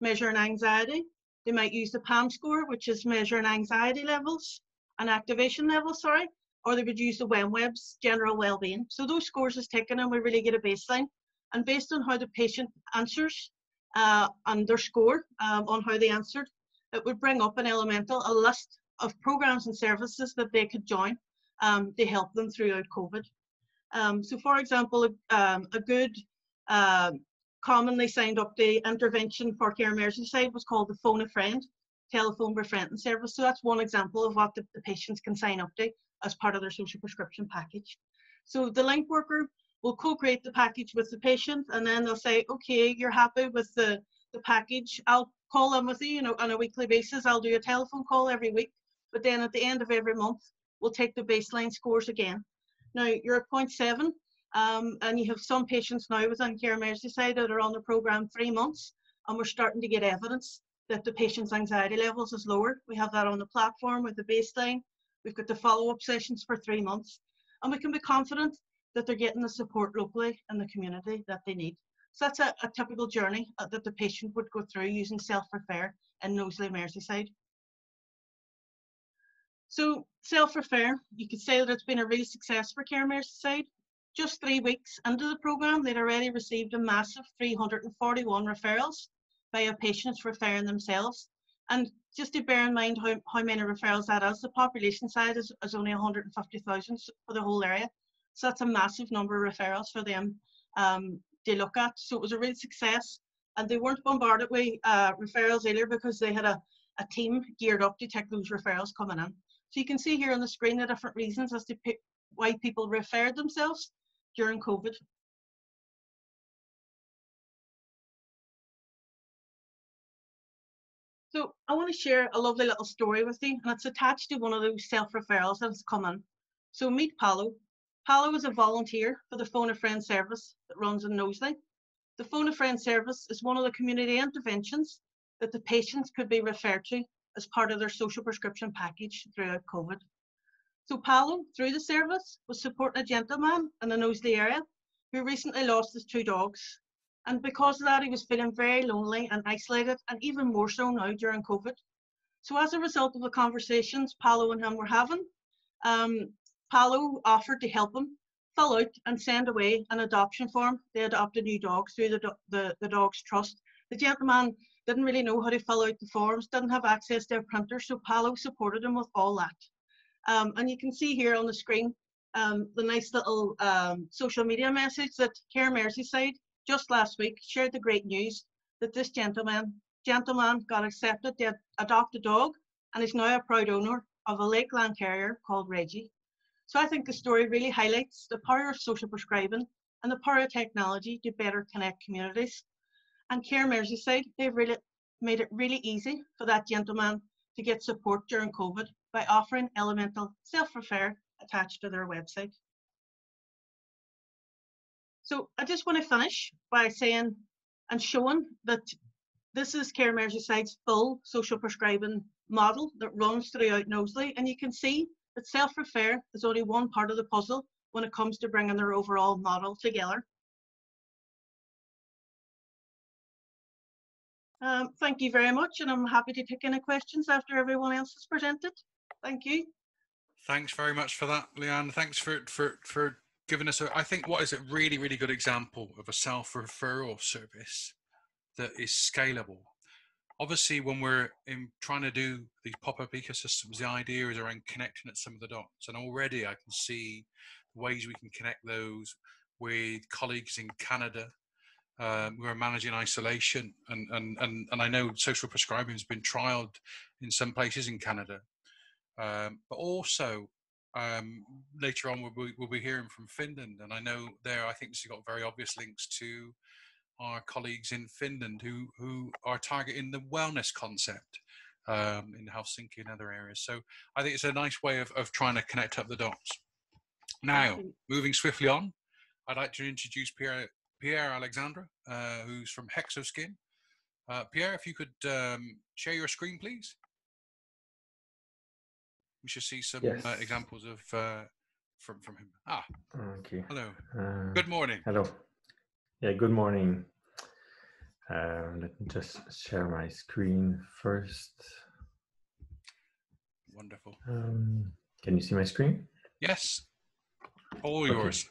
measuring anxiety, they might use the PAM score, which is measuring anxiety levels and activation levels, sorry, or they would use the WEMWBS general well-being. So those scores is taken and we really get a baseline. And based on how the patient answers uh, and their score um, on how they answered, it would bring up an elemental, a list of programs and services that they could join um, to help them throughout COVID. Um, so for example, um, a good uh, commonly signed up the intervention for Care Merseyside was called the Phone a Friend telephone befriending service. So that's one example of what the, the patients can sign up to as part of their social prescription package. So the link worker will co-create the package with the patient and then they'll say, okay, you're happy with the, the package. I'll call them with you, you know, on a weekly basis. I'll do a telephone call every week. But then at the end of every month, we'll take the baseline scores again. Now you're at point 0.7, Um, and you have some patients now within Care Merseyside that are on the programme three months, and we're starting to get evidence that the patient's anxiety levels is lower. We have that on the platform with the baseline. We've got the follow-up sessions for three months, and we can be confident that they're getting the support locally in the community that they need. So that's a, a typical journey uh, that the patient would go through using self-refer in Knowsley Merseyside. So self-refer, you could say that it's been a real success for Care Merseyside. Just three weeks into the programme, they'd already received a massive 341 referrals via patients referring themselves. And just to bear in mind how, how many referrals that is, the population size is, is only 150,000 for the whole area. So that's a massive number of referrals for them um, to look at. So it was a real success. And they weren't bombarded with uh, referrals either because they had a, a team geared up to take those referrals coming in. So you can see here on the screen the different reasons as to why people referred themselves during COVID. So I want to share a lovely little story with you, and it's attached to one of those self-referrals that's come in. So meet Paolo. Paolo is a volunteer for the Phone a Friend service that runs in Knowsley. The Phone a Friend service is one of the community interventions that the patients could be referred to as part of their social prescription package throughout COVID. So Paolo, through the service, was supporting a gentleman in the Knowsley area who recently lost his two dogs. And because of that, he was feeling very lonely and isolated, and even more so now during COVID. So, as a result of the conversations Paolo and him were having, um, Paolo offered to help him fill out and send away an adoption form. They adopted new dogs through the, the, the Dogs Trust. The gentleman didn't really know how to fill out the forms, didn't have access to a printer, so Paolo supported him with all that. Um, and you can see here on the screen um, the nice little um, social media message that Care Merseyside just last week shared the great news that this gentleman gentleman got accepted to adopt a dog and is now a proud owner of a Lakeland Terrier called Reggie. So I think the story really highlights the power of social prescribing and the power of technology to better connect communities. And Care Merseyside, they've really made it really easy for that gentleman to get support during COVID by offering elemental self-refer attached to their website. So I just want to finish by saying and showing that this is Care Merseyside's full social prescribing model that runs throughout Knowsley. And you can see that self-refer is only one part of the puzzle when it comes to bringing their overall model together. Um, thank you very much, and I'm happy to take any questions after everyone else has presented. Thank you. Thanks very much for that, Leanne. Thanks for for for giving us a. I think what is a really really good example of a self referral service that is scalable. Obviously, when we're in trying to do these pop up ecosystems, the idea is around connecting at some of the dots, and already I can see ways we can connect those with colleagues in Canada um, who are managing isolation, and, and and and I know social prescribing has been trialed in some places in Canada, um, but also um, later on we'll be, we'll be hearing from Finland, and I know there I think this has got very obvious links to our colleagues in Finland who who are targeting the wellness concept um, in Helsinki and other areas. So I think it's a nice way of, of trying to connect up the dots. Now, moving swiftly on, I'd like to introduce Pierre, Pierre Alexandre, uh, who's from Hexoskin. Uh, Pierre, if you could um, share your screen, please. We should see some uh, Yes. uh, examples of uh, from from him. Ah, Okay. hello. Uh, Good morning. Hello. Yeah, good morning. Uh, let me just share my screen first. Wonderful. Um, can you see my screen? Yes, all Okay. yours.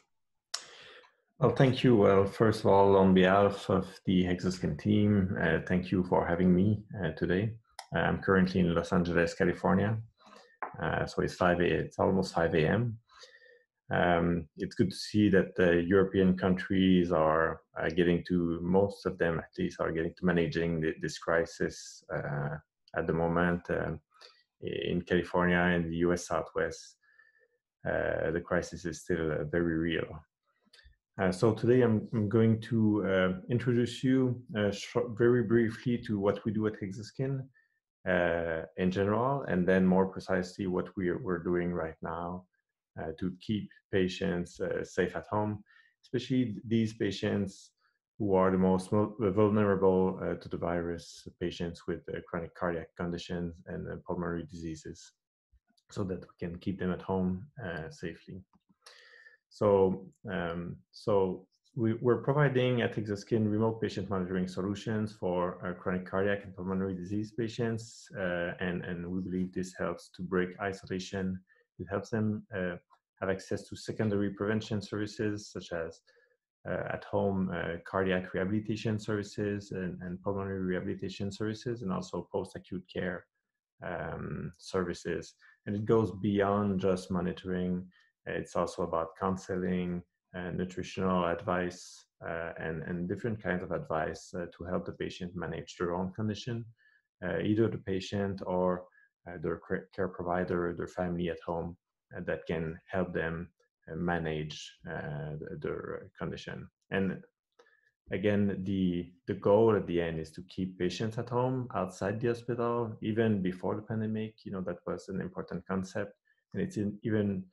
Well, thank you. Well, first of all, on behalf of the Hexoskin team, uh, thank you for having me uh, today. I'm currently in Los Angeles, California. Uh, so it's 5 a, it's almost 5 a.m. Um, it's good to see that the European countries are uh, getting to, most of them at least, are getting to managing the, this crisis uh, at the moment. Um, in California and the US Southwest, uh, the crisis is still uh, very real. Uh, so today I'm, I'm going to uh, introduce you uh, very briefly to what we do at Hexoskin uh, in general, and then more precisely what we are, we're doing right now uh, to keep patients safe at home, especially these patients who are the most vulnerable to the virus, patients with chronic cardiac conditions and pulmonary diseases, so that we can keep them at home safely. So, um, so we, we're providing at Hexoskin remote patient monitoring solutions for uh, chronic cardiac and pulmonary disease patients, uh, and and we believe this helps to break isolation. It helps them uh, have access to secondary prevention services such as uh, at-home uh, cardiac rehabilitation services and, and pulmonary rehabilitation services, and also post-acute care um, services. And it goes beyond just monitoring it's also about counseling and nutritional advice uh, and, and different kinds of advice uh, to help the patient manage their own condition, uh, either the patient or uh, their care- provider, their family at home uh, that can help them uh, manage uh, their condition. And again, the, the goal at the end is to keep patients at home outside the hospital. Even before the pandemic, you know, that was an important concept. And it's in, even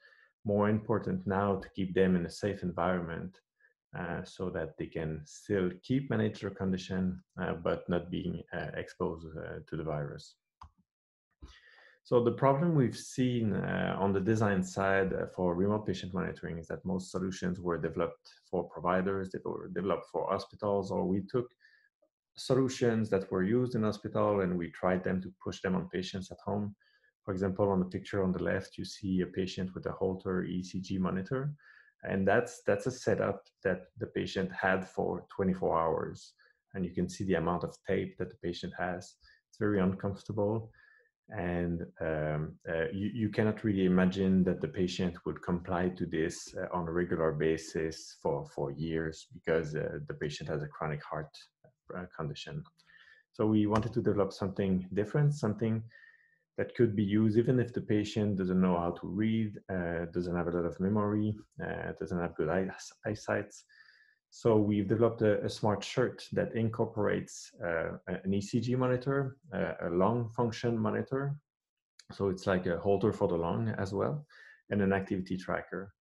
more important now to keep them in a safe environment uh, so that they can still keep manage condition uh, but not being uh, exposed uh, to the virus. So the problem we've seen uh, on the design side uh, for remote patient monitoring is that most solutions were developed for providers, they were developed for hospitals, or we took solutions that were used in hospital and we tried them to push them on patients at home. For example, on the picture on the left, you see a patient with a Holter ECG monitor, and that's that's a setup that the patient had for 24 hours, and you can see the amount of tape that the patient has. It's very uncomfortable and um, uh, you, you, cannot really imagine that the patient would comply to this uh, on a regular basis for, for years because uh, the patient has a chronic heart uh, condition. So we wanted to develop something different, something that could be used even if the patient doesn't know how to read, uh, doesn't have a lot of memory, uh, doesn't have good eye, eyesight, so we've developed a, a smart shirt that incorporates uh, an ECG monitor, uh, a lung function monitor. So it's like a Holter for the lung as well, and an activity tracker.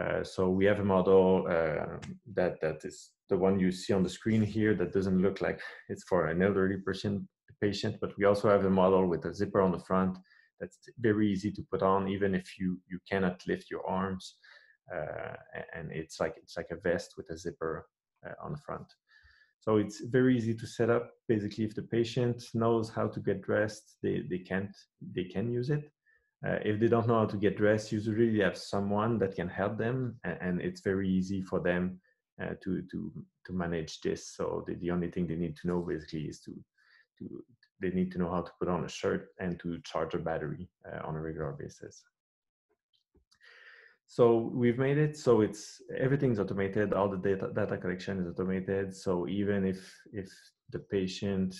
Uh, so we have a model uh, that that is the one you see on the screen here that doesn't look like it's for an elderly person patient, but we also have a model with a zipper on the front that's very easy to put on even if you you cannot lift your arms uh, and it's like it's like a vest with a zipper uh, on the front. So it's very easy to set up. Basically, if the patient knows how to get dressed, they, they can't they can use it. Uh, if they don't know how to get dressed, usually they have someone that can help them, and, and it's very easy for them uh, to to to manage this. So the, the only thing they need to know basically is to to they need to know how to put on a shirt and to charge a battery uh, on a regular basis. So we've made it so it's everything's automated. All the data data collection is automated. So even if if the patient,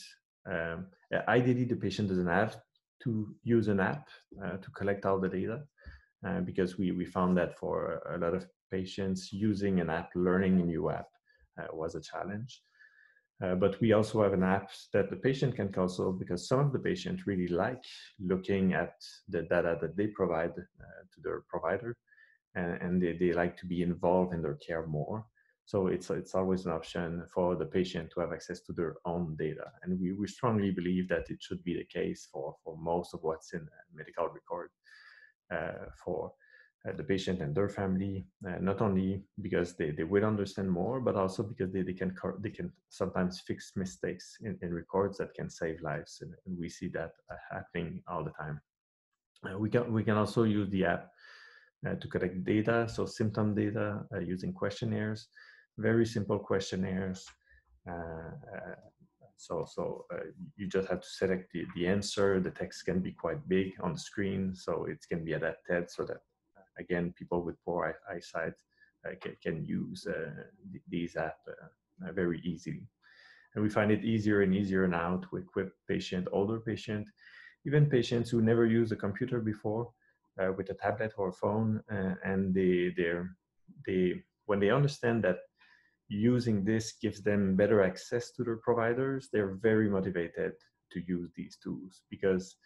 um, ideally the patient doesn't have to use an app uh, to collect all the data, uh, because we we found that for a lot of patients using an app, learning a new app uh, was a challenge. Uh, but we also have an app that the patient can consult because some of the patients really like looking at the data that they provide uh, to their provider and, and they, they like to be involved in their care more. So it's it's always an option for the patient to have access to their own data, and we, we strongly believe that it should be the case for for most of what's in medical record uh, for the patient and their family. Uh, not only because they, they will understand more, but also because they, they can they can sometimes fix mistakes in, in records that can save lives, and, and we see that uh, happening all the time. Uh, we can we can also use the app uh, to collect data, so symptom data uh, using questionnaires, very simple questionnaires. Uh, so so you just have to select the, the answer. The text can be quite big on the screen, so it can be adapted so that, again, people with poor eyesight can, can use these apps very easily. And we find it easier and easier now to equip patient, older patient, even patients who never used a computer before, uh, with a tablet or a phone, uh, and they they when they understand that using this gives them better access to their providers, they're very motivated to use these tools because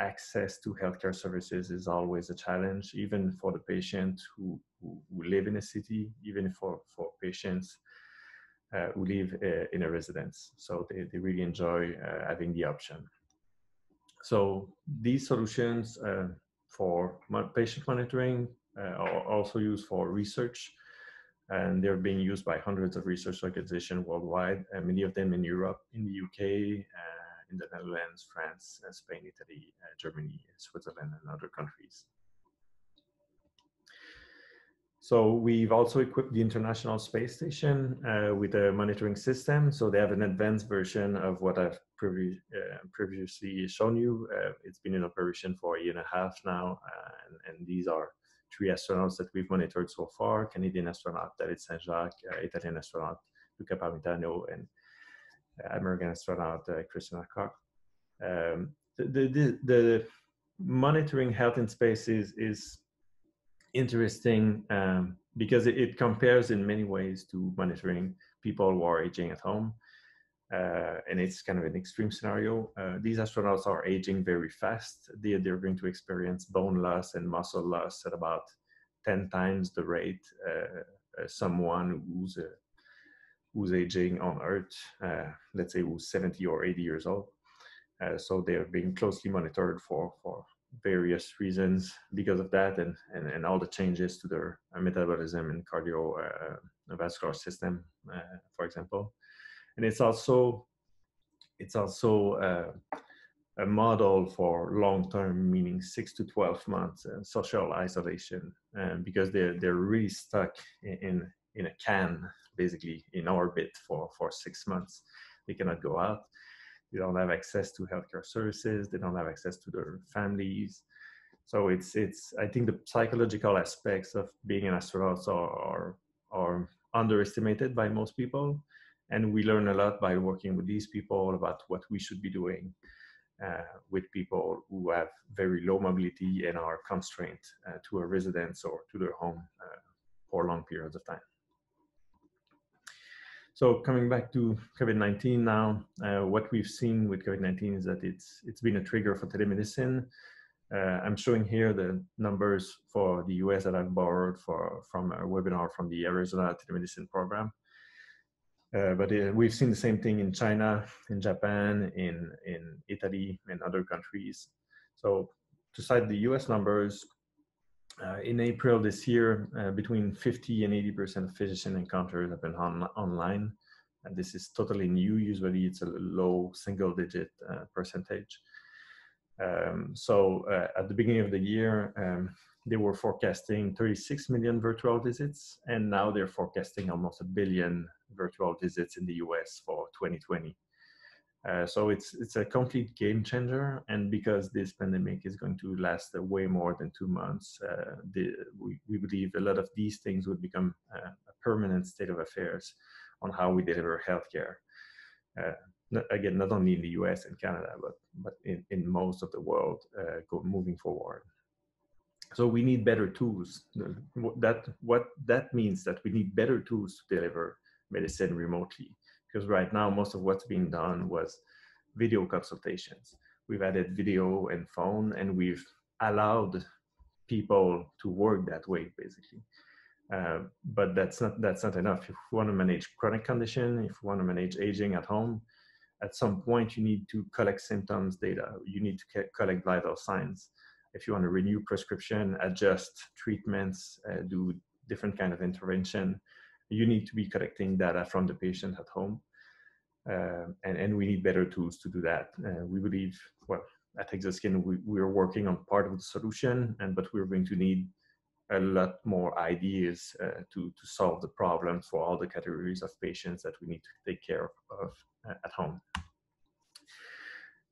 access to healthcare services is always a challenge, even for the patient who, who, who live in a city, even for, for patients uh, who live uh, in a residence. So they, they really enjoy uh, having the option. So these solutions uh, for patient monitoring, uh, also used for research. And they're being used by hundreds of research organizations worldwide, many of them in Europe, in the UK, in the Netherlands, France, uh, Spain, Italy, uh, Germany, Switzerland, and other countries. So we've also equipped the International Space Station uh, with a monitoring system. So they have an advanced version of what I've previ uh, previously shown you. Uh, it's been in operation for a year and a half now, uh, and, and, these are three astronauts that we've monitored so far, Canadian astronaut David Saint-Jacques, Italian astronaut Luca Parmitano, and American astronaut Christina Koch. Um, the, the, the, monitoring health in space is, is interesting um, because it, it, compares in many ways to monitoring people who are aging at home. Uh, and it's kind of an extreme scenario. Uh, these astronauts are aging very fast. They, they're going to experience bone loss and muscle loss at about 10 times the rate uh, someone who's, uh, who's aging on Earth, uh, let's say who's 70 or 80 years old. Uh, so they're being closely monitored for, for various reasons because of that and, and, and all the changes to their metabolism and cardiovascular system, for example. And it's also it's also uh, a model for long-term, meaning six to 12 months uh, social isolation, because they're, they're really stuck in, in a can, basically in orbit for, for six months. They cannot go out. They don't have access to healthcare services. They don't have access to their families. So it's, it's I think the psychological aspects of being an astronaut are, are, are underestimated by most people. And we learn a lot by working with these people about what we should be doing uh, with people who have very low mobility and are constrained uh, to a residence or to their home uh, for long periods of time. So coming back to COVID-19 now, uh, what we've seen with COVID-19 is that it's it's been a trigger for telemedicine. Uh, I'm showing here the numbers for the US that I've borrowed for, from a webinar from the Arizona Telemedicine Program. Uh, but uh, we've seen the same thing in China, in Japan, in, in Italy, and other countries. So to cite the US numbers, uh, in April this year, uh, between 50 and 80% of physician encounters have been on, online. And this is totally new. Usually it's a low single digit uh, percentage. Um, so uh, at the beginning of the year, um, they were forecasting 36 million virtual visits, and now they're forecasting almost a billion virtual visits in the US for 2020. Uh, so it's it's a complete game changer, and because this pandemic is going to last uh, way more than two months, uh, the, we, we believe a lot of these things would become uh, a permanent state of affairs on how we deliver healthcare. Uh, not, again, not only in the U.S. and Canada, but but in, in most of the world, uh, go, moving forward. So we need better tools. That what that means that we need better tools to deliver medicine remotely because right now most of what's being done was video consultations. We've added video and phone, and we've allowed people to work that way, basically. Uh, but that's not that's not enough. If you want to manage chronic condition, if you want to manage aging at home, at some point you need to collect symptoms data. You need to collect vital signs. If you want to renew prescription, adjust treatments, uh, do different kind of intervention, you need to be collecting data from the patient at home. Uh, and, and we need better tools to do that. Uh, we believe, well, at Hexoskin, we, we're working on part of the solution, and but we're going to need a lot more ideas uh, to, to solve the problems for all the categories of patients that we need to take care of, uh, at home.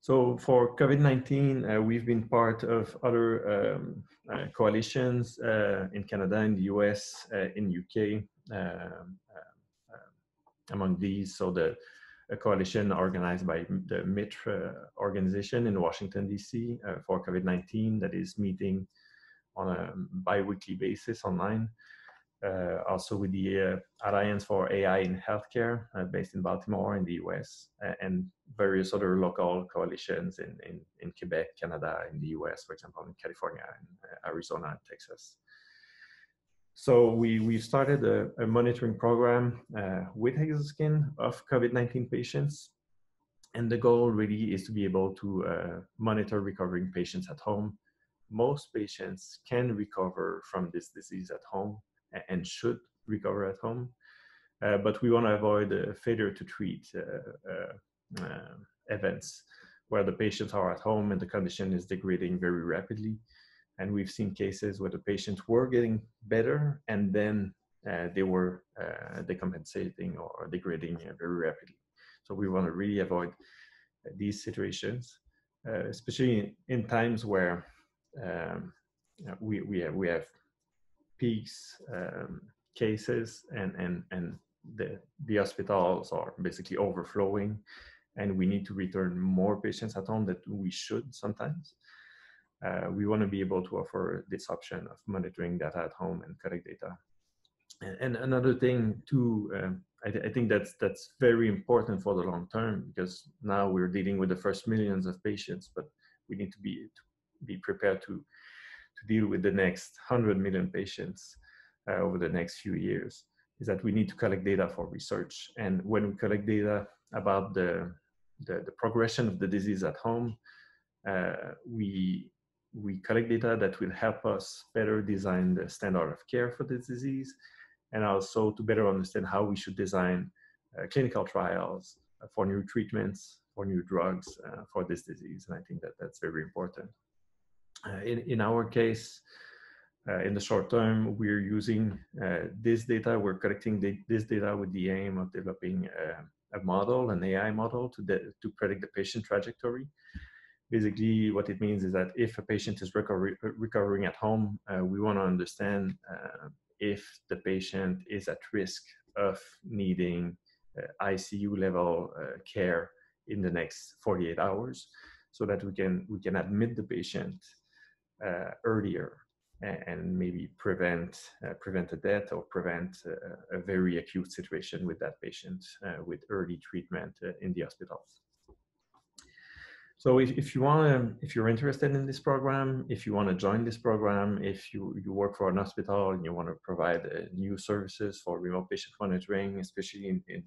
So for COVID-19, uh, we've been part of other um, uh, coalitions uh, in Canada, in the US, in UK, um, among these. So the a coalition organized by the MITRE organization in Washington, D.C. Uh, for COVID-19 that is meeting on a bi-weekly basis online. Uh, also with the uh, Alliance for AI in Healthcare, uh, based in Baltimore in the US, and various other local coalitions in, in, in, Quebec, Canada, in the US, for example, in California, Arizona, and Texas. So we, we started a, a monitoring program uh, with Hexoskin of COVID-19 patients. And the goal really is to be able to uh, monitor recovering patients at home. Most patients can recover from this disease at home and should recover at home. Uh, but we want to avoid a failure to treat uh, uh, uh, events where the patients are at home and the condition is degrading very rapidly and we've seen cases where the patients were getting better and then uh, they were uh, decompensating or degrading uh, very rapidly. So we want to really avoid uh, these situations, uh, especially in, times where um, we, we, have, we have peaks um, cases and, and, and the, the hospitals are basically overflowing and we need to return more patients at home that we should sometimes uh, we want to be able to offer this option of monitoring data at home and collect data. And, and another thing too, um, I, th I, think that's that's very important for the long term because now we're dealing with the first millions of patients, but we need to be to be prepared to to deal with the next hundred million patients uh, over the next few years. Is that we need to collect data for research, and when we collect data about the the, the progression of the disease at home, uh, we we collect data that will help us better design the standard of care for this disease and also to better understand how we should design uh, clinical trials for new treatments, for new drugs uh, for this disease. And I think that that's very important. Uh, in, in our case, uh, in the short term, we're using uh, this data, we're collecting the, this data with the aim of developing a model, an AI model to, to predict the patient trajectory. Basically, what it means is that if a patient is recovery, recovering at home, uh, we want to understand uh, if the patient is at risk of needing uh, ICU level care in the next 48 hours so that we can we can admit the patient earlier and maybe prevent uh, prevent a death or prevent uh, a very acute situation with that patient uh, with early treatment uh, in the hospitals. So if, if you want if you're interested in this program, if you want to join this program, if you, you work for an hospital and you want to provide uh, new services for remote patient monitoring, especially in, in,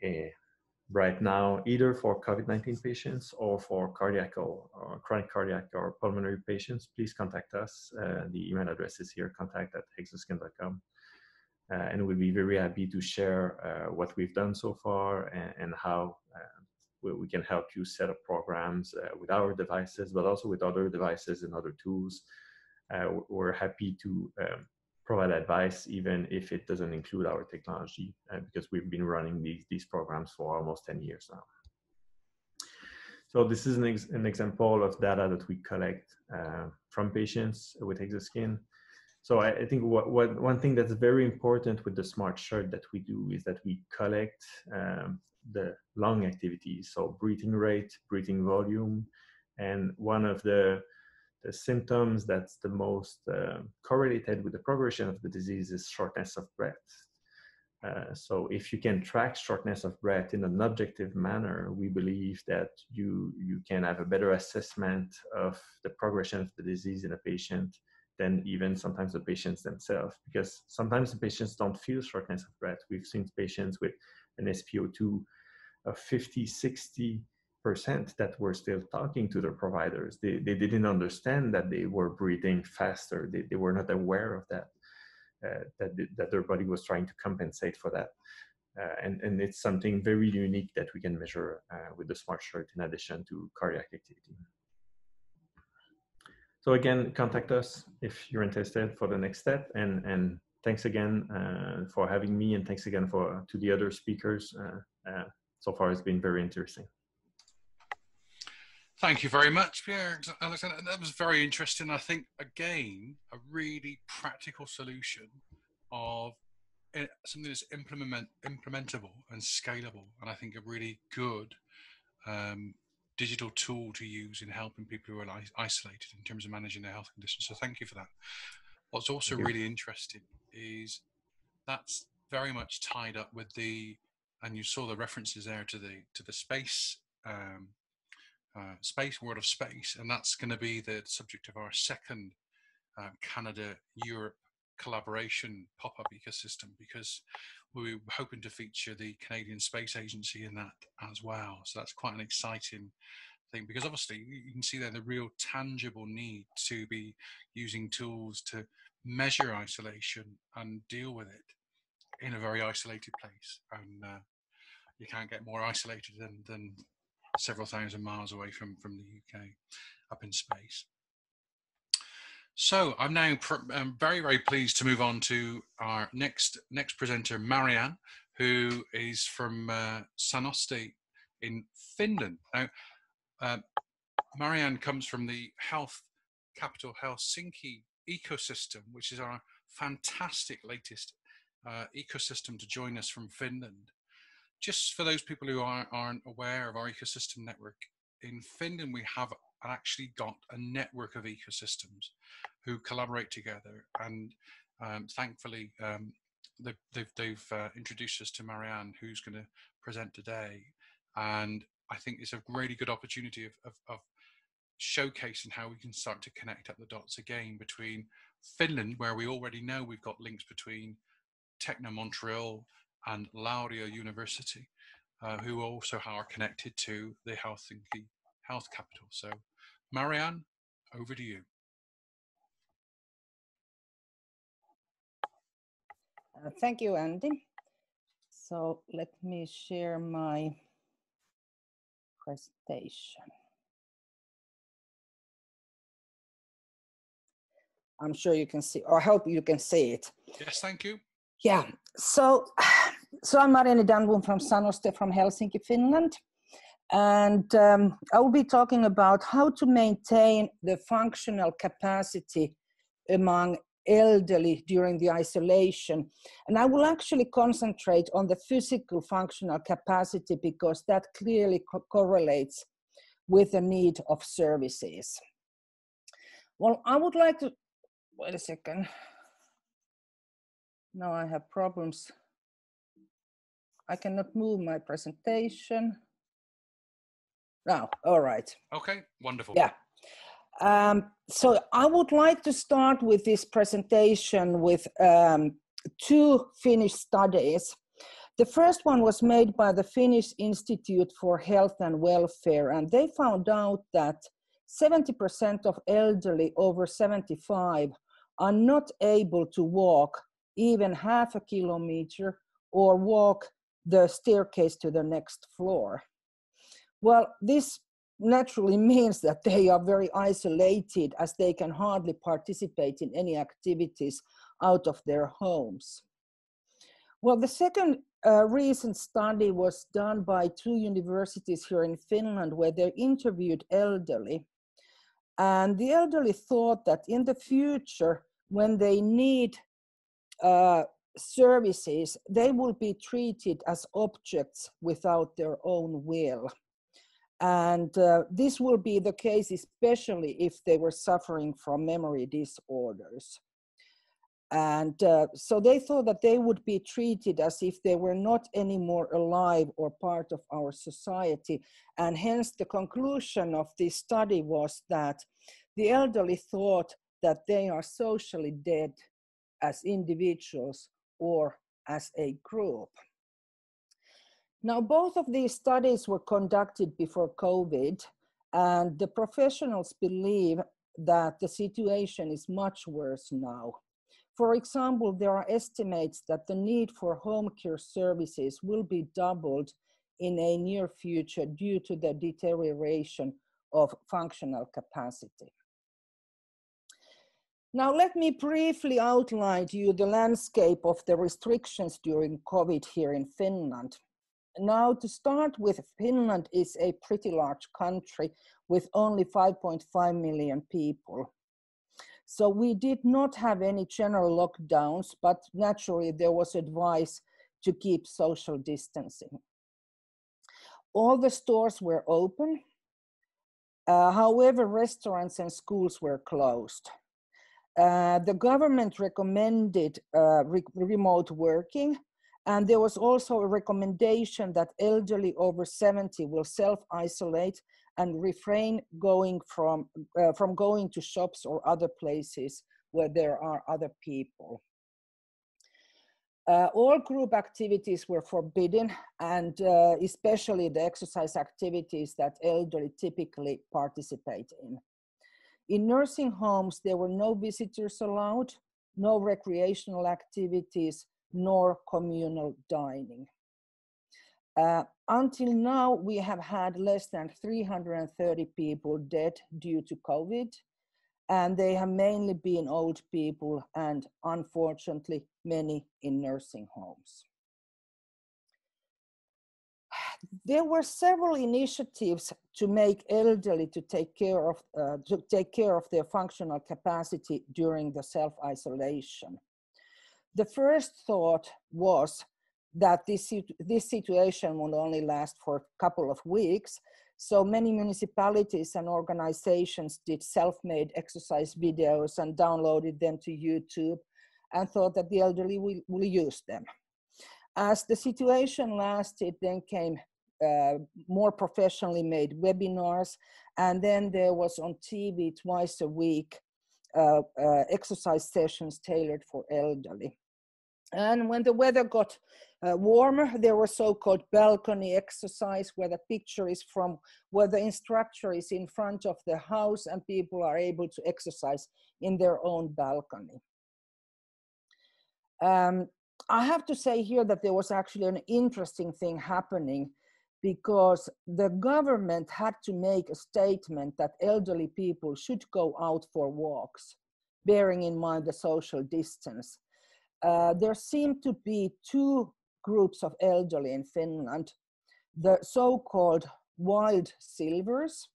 in right now, either for COVID-19 patients or for cardiac or, or, chronic cardiac or pulmonary patients, please contact us. Uh, the email address is here, contact at hexoskin.com. Uh, and we'll be very happy to share uh, what we've done so far and, and how uh, we, we, can help you set up programs uh, with our devices, but also with other devices and other tools. Uh, we're happy to um, provide advice even if it doesn't include our technology uh, because we've been running these, these programs for almost 10 years now. So this is an, ex an example of data that we collect uh, from patients with Hexoskin. So I, I think what, what, one thing that's very important with the smart shirt that we do is that we collect um, the lung activities, so breathing rate, breathing volume, and one of the the symptoms that's the most uh, correlated with the progression of the disease is shortness of breath. Uh, so if you can track shortness of breath in an objective manner, we believe that you, you can have a better assessment of the progression of the disease in a patient than even sometimes the patients themselves, because sometimes the patients don't feel shortness of breath. We've seen patients with an SpO2 of 50, 60, percent that were still talking to their providers. They, they didn't understand that they were breathing faster. They, they were not aware of that, uh, that, that their body was trying to compensate for that. Uh, and, and it's something very unique that we can measure uh, with the smart shirt in addition to cardiac activity. So again, contact us if you're interested for the next step. And, and thanks again uh, for having me and thanks again for to the other speakers. Uh, uh, so far, it's been very interesting. Thank you very much, Pierre Alexander. That was very interesting. I think again a really practical solution of eh, something that's implement implementable and scalable, and I think a really good um, digital tool to use in helping people who are isolated in terms of managing their health conditions. So thank you for that. What's also really interesting is that's very much tied up with the, and you saw the references there to the to the space um, uh, space, World of Space, and that's going to be the subject of our second uh, Canada Europe collaboration pop up ecosystem because we are hoping to feature the Canadian Space Agency in that as well. So that's quite an exciting thing because obviously you can see there the real tangible need to be using tools to measure isolation and deal with it in a very isolated place. And uh, you can't get more isolated than, than several thousand miles away from, from the UK up in space. So I'm now I'm very, very pleased to move on to our next next presenter, Marianne, who is from uh, Sanoste in Finland. Now, uh, Marianne comes from the health capital Helsinki ecosystem, which is our fantastic latest uh, ecosystem to join us from Finland just for those people who aren't, aren't aware of our ecosystem network, in Finland we have actually got a network of ecosystems who collaborate together. And um, thankfully, um, they've, they've, they've uh, introduced us to Marianne, who's going to present today. And I think it's a really good opportunity of, of, of showcasing how we can start to connect up the dots again between Finland, where we already know we've got links between Techno Montreal and Laurea University, uh, who also are connected to the Helsinki Health Capital. So, Marianne, over to you. Uh, thank you, Andy. So let me share my presentation. I'm sure you can see, or I hope you can see it. Yes, thank you. Yeah, so, so I'm Marianne Danbom from Sanoste from Helsinki, Finland. And um, I will be talking about how to maintain the functional capacity among elderly during the isolation. And I will actually concentrate on the physical functional capacity because that clearly co correlates with the need of services. Well, I would like to, wait a second. Now I have problems. I cannot move my presentation. Now, all right. Okay, wonderful. Yeah. Um, so I would like to start with this presentation with um, two Finnish studies. The first one was made by the Finnish Institute for Health and Welfare, and they found out that 70% of elderly over 75 are not able to walk even half a kilometer or walk the staircase to the next floor. Well, this naturally means that they are very isolated as they can hardly participate in any activities out of their homes. Well, the second uh, recent study was done by two universities here in Finland where they interviewed elderly. And the elderly thought that in the future, when they need uh, services, they will be treated as objects without their own will. And uh, this will be the case, especially if they were suffering from memory disorders. And uh, so they thought that they would be treated as if they were not anymore alive or part of our society. And hence, the conclusion of this study was that the elderly thought that they are socially dead as individuals or as a group. Now, both of these studies were conducted before COVID, and the professionals believe that the situation is much worse now. For example, there are estimates that the need for home care services will be doubled in a near future due to the deterioration of functional capacity. Now, let me briefly outline to you the landscape of the restrictions during COVID here in Finland. Now, to start with, Finland is a pretty large country with only 5.5 million people. So we did not have any general lockdowns, but naturally there was advice to keep social distancing. All the stores were open. Uh, however, restaurants and schools were closed. Uh, the government recommended uh, re remote working, and there was also a recommendation that elderly over 70 will self-isolate and refrain going from, uh, from going to shops or other places where there are other people. Uh, all group activities were forbidden and uh, especially the exercise activities that elderly typically participate in. In nursing homes, there were no visitors allowed, no recreational activities, nor communal dining. Uh, until now, we have had less than 330 people dead due to COVID, and they have mainly been old people and unfortunately many in nursing homes. There were several initiatives to make elderly to take care of uh, to take care of their functional capacity during the self-isolation. The first thought was that this, this situation would only last for a couple of weeks. So many municipalities and organizations did self-made exercise videos and downloaded them to YouTube and thought that the elderly will, will use them. As the situation lasted, then came uh, more professionally made webinars, and then there was on TV twice a week uh, uh, exercise sessions tailored for elderly. And when the weather got uh, warmer, there was so-called balcony exercise where the picture is from where the instructor is in front of the house and people are able to exercise in their own balcony. Um, I have to say here that there was actually an interesting thing happening because the government had to make a statement that elderly people should go out for walks, bearing in mind the social distance. Uh, there seemed to be two groups of elderly in Finland, the so-called wild silvers,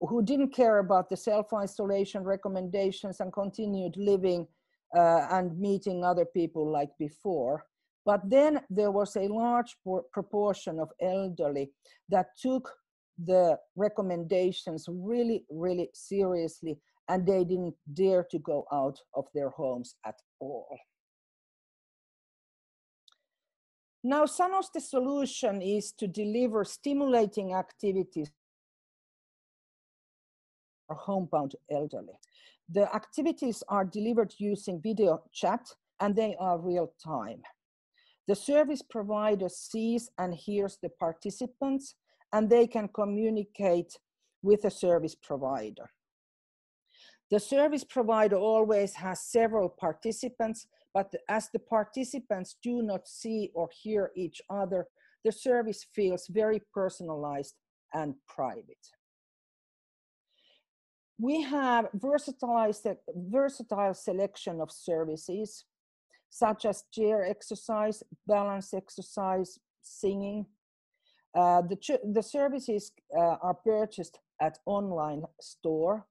who didn't care about the self-isolation recommendations and continued living uh, and meeting other people like before. But then there was a large proportion of elderly that took the recommendations really, really seriously, and they didn't dare to go out of their homes at all. Now, Sanoste's solution is to deliver stimulating activities for homebound elderly. The activities are delivered using video chat and they are real time. The service provider sees and hears the participants and they can communicate with the service provider. The service provider always has several participants, but as the participants do not see or hear each other, the service feels very personalized and private. We have versatile, versatile selection of services such as chair exercise, balance exercise, singing. Uh, the, the services uh, are purchased at online store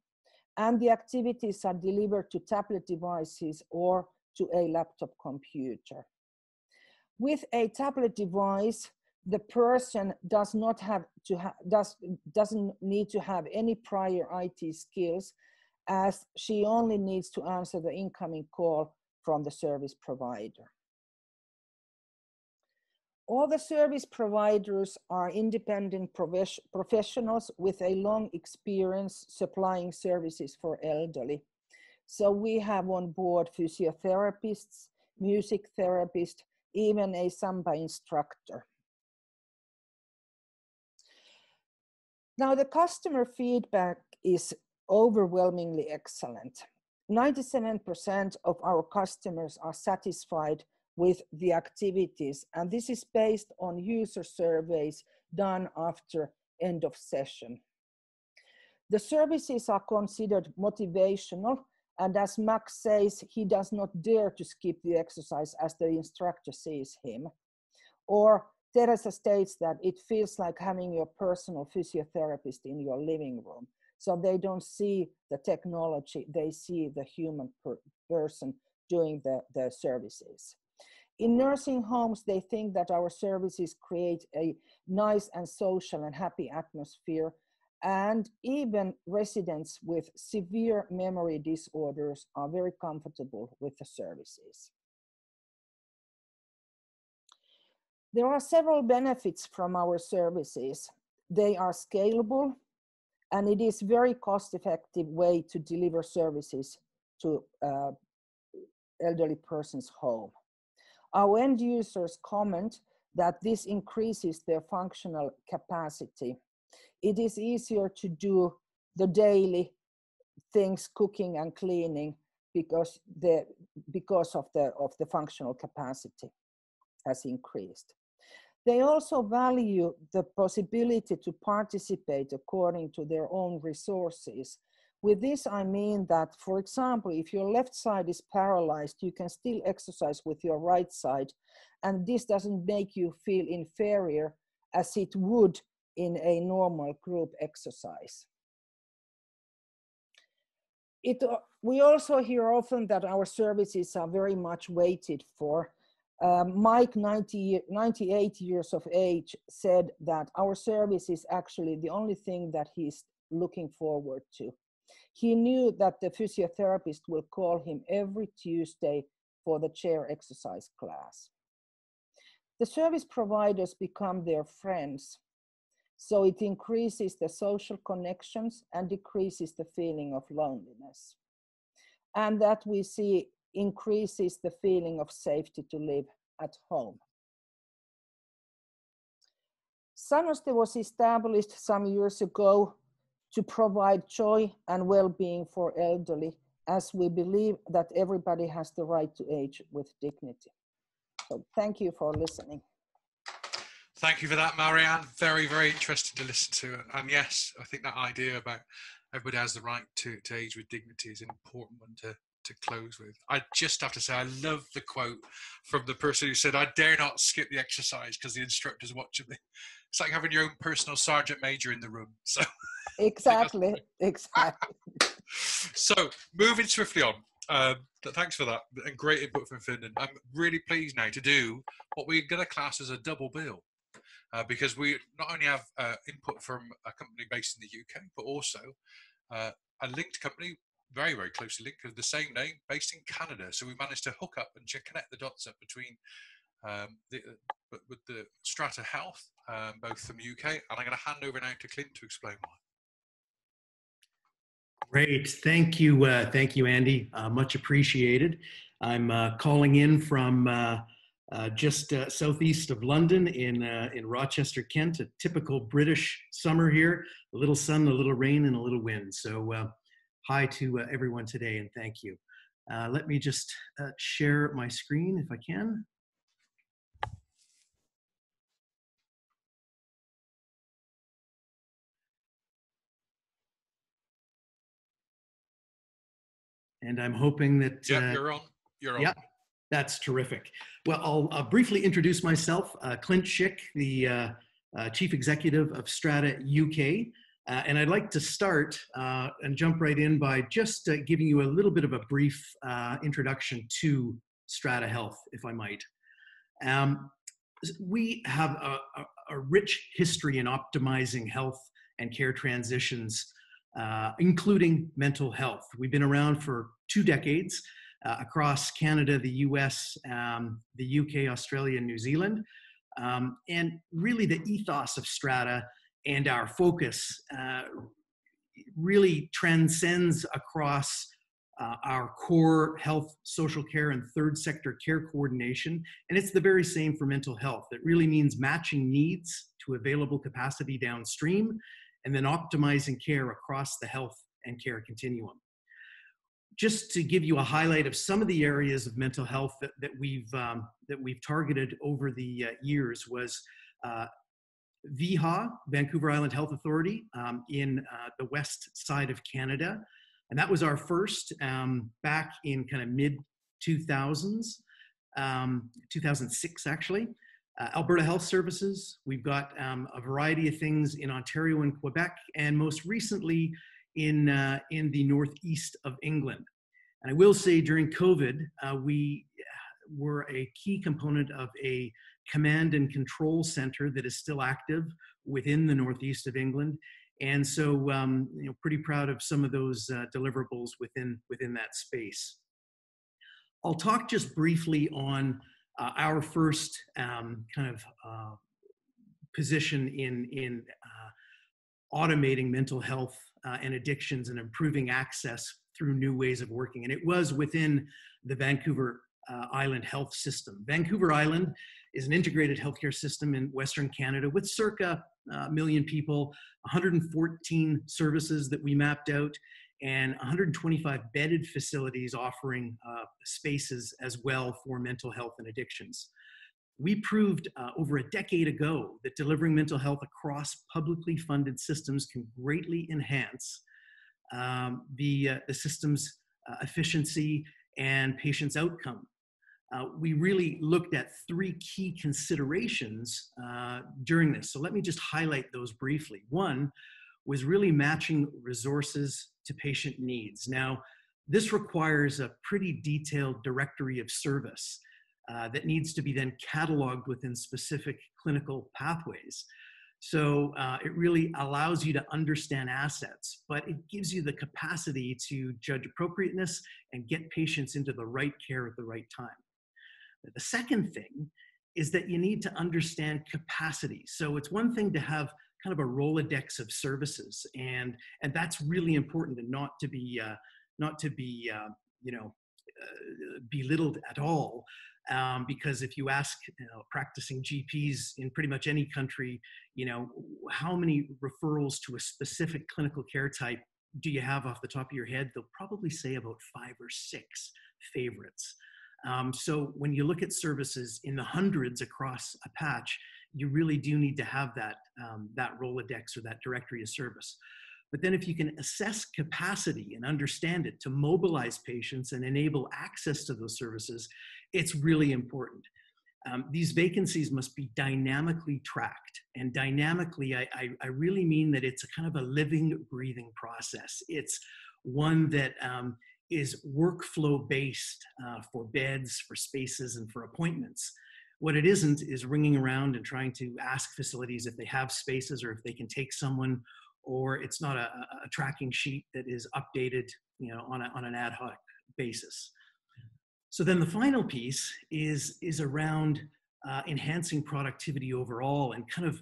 and the activities are delivered to tablet devices or to a laptop computer. With a tablet device, the person does not have to ha does doesn't need to have any prior IT skills as she only needs to answer the incoming call from the service provider. All the service providers are independent professionals with a long experience supplying services for elderly. So we have on board physiotherapists, music therapists, even a Samba instructor. Now the customer feedback is overwhelmingly excellent. 97% of our customers are satisfied with the activities, and this is based on user surveys done after end of session. The services are considered motivational, and as Max says, he does not dare to skip the exercise as the instructor sees him. Or Teresa states that it feels like having your personal physiotherapist in your living room. So they don't see the technology, they see the human per person doing the, the services. In nursing homes, they think that our services create a nice and social and happy atmosphere. And even residents with severe memory disorders are very comfortable with the services. There are several benefits from our services. They are scalable, and it is very cost effective way to deliver services to uh, elderly person's home. Our end users comment that this increases their functional capacity. It is easier to do the daily things, cooking and cleaning, because the because of the of the functional capacity has increased. They also value the possibility to participate according to their own resources. With this, I mean that, for example, if your left side is paralyzed, you can still exercise with your right side, and this doesn't make you feel inferior as it would in a normal group exercise. It, we also hear often that our services are very much waited for um, Mike, 90, 98 years of age, said that our service is actually the only thing that he's looking forward to. He knew that the physiotherapist will call him every Tuesday for the chair exercise class. The service providers become their friends, so it increases the social connections and decreases the feeling of loneliness. And that we see increases the feeling of safety to live at home. Sanoste was established some years ago to provide joy and well-being for elderly as we believe that everybody has the right to age with dignity. So thank you for listening. Thank you for that, Marianne. Very, very interesting to listen to. And yes, I think that idea about everybody has the right to, to age with dignity is an important one to, to close with. I just have to say, I love the quote from the person who said, I dare not skip the exercise because the instructor's watching me. It's like having your own personal sergeant major in the room. So exactly, exactly. so moving swiftly on. Um, thanks for that and great input from Finland. I'm really pleased now to do what we're going to class as a double bill. Uh, because we not only have uh, input from a company based in the UK, but also uh, a linked company, very, very closely linked, of the same name, based in Canada. So we managed to hook up and connect the dots up between um, the, uh, with the Strata Health, um, both from the UK, and I'm going to hand over now to Clint to explain why. Great, thank you, uh, thank you, Andy. Uh, much appreciated. I'm calling in from uh, just uh, southeast of London in, uh, in Rochester, Kent, a typical British summer here, a little sun, a little rain, and a little wind. So uh, hi to uh, everyone today and thank you. let me just share my screen if I can. And I'm hoping that. Yeah, you're on. You're on. Yeah, that's terrific. Well, I'll, I'll briefly introduce myself. Uh, Clint Schick, the uh, uh, Chief Executive of Strata UK. Uh, and I'd like to start uh, and jump right in by just uh, giving you a little bit of a brief introduction to Strata Health, if I might. Um, we have a, a, a, rich history in optimizing health and care transitions, including mental health. We've been around for two decades uh, across Canada, the US, um, the UK, Australia, and New Zealand. Um, and really, the ethos of Strata and our focus uh, really transcends across uh, our core health, social care, and third sector care coordination. And it's the very same for mental health. It really means matching needs to available capacity downstream and then optimizing care across the health and care continuum just to give you a highlight of some of the areas of mental health that, that we've um, that we've targeted over the uh, years was uh, VIHA, Vancouver Island Health Authority, um, in uh, the west side of Canada, and that was our first um, back in kind of mid 2000s, um, 2006 actually. Uh, Alberta Health Services. We've got um, a variety of things in Ontario and Quebec, and most recently in, uh, in the northeast of England. And I will say during COVID, uh, we were a key component of a command and control center that is still active within the northeast of England. And so, um, you know, pretty proud of some of those uh, deliverables within, within that space. I'll talk just briefly on uh, our first um, kind of uh, position in, in uh, automating mental health uh, and addictions and improving access through new ways of working. And it was within the Vancouver uh, Island health system. Vancouver Island is an integrated healthcare system in Western Canada with circa a uh, million people, 114 services that we mapped out, and 125 bedded facilities offering uh, spaces as well for mental health and addictions. We proved uh, over a decade ago that delivering mental health across publicly funded systems can greatly enhance um, the, uh, the system's uh, efficiency and patient's outcome. Uh, we really looked at three key considerations uh, during this. So let me just highlight those briefly. One was really matching resources to patient needs. Now, this requires a pretty detailed directory of service uh, that needs to be then cataloged within specific clinical pathways. So uh, it really allows you to understand assets, but it gives you the capacity to judge appropriateness and get patients into the right care at the right time. The second thing is that you need to understand capacity. So it's one thing to have kind of a Rolodex of services, and and that's really important, and not to be uh, not to be uh, you know belittled at all. Um, because if you ask you know, practicing GPs in pretty much any country, you know, how many referrals to a specific clinical care type do you have off the top of your head? They'll probably say about five or six favorites. Um, so when you look at services in the hundreds across a patch, you really do need to have that, um, that Rolodex or that directory of service. But then if you can assess capacity and understand it to mobilize patients and enable access to those services, it's really important. Um, these vacancies must be dynamically tracked. And dynamically, I, I, I, really mean that it's a kind of a living, breathing process. It's one that um, is workflow based uh, for beds, for spaces, and for appointments. What it isn't is ringing around and trying to ask facilities if they have spaces or if they can take someone, or it's not a, a tracking sheet that is updated you know, on, a, on an ad hoc basis. So then the final piece is, is around uh, enhancing productivity overall and kind of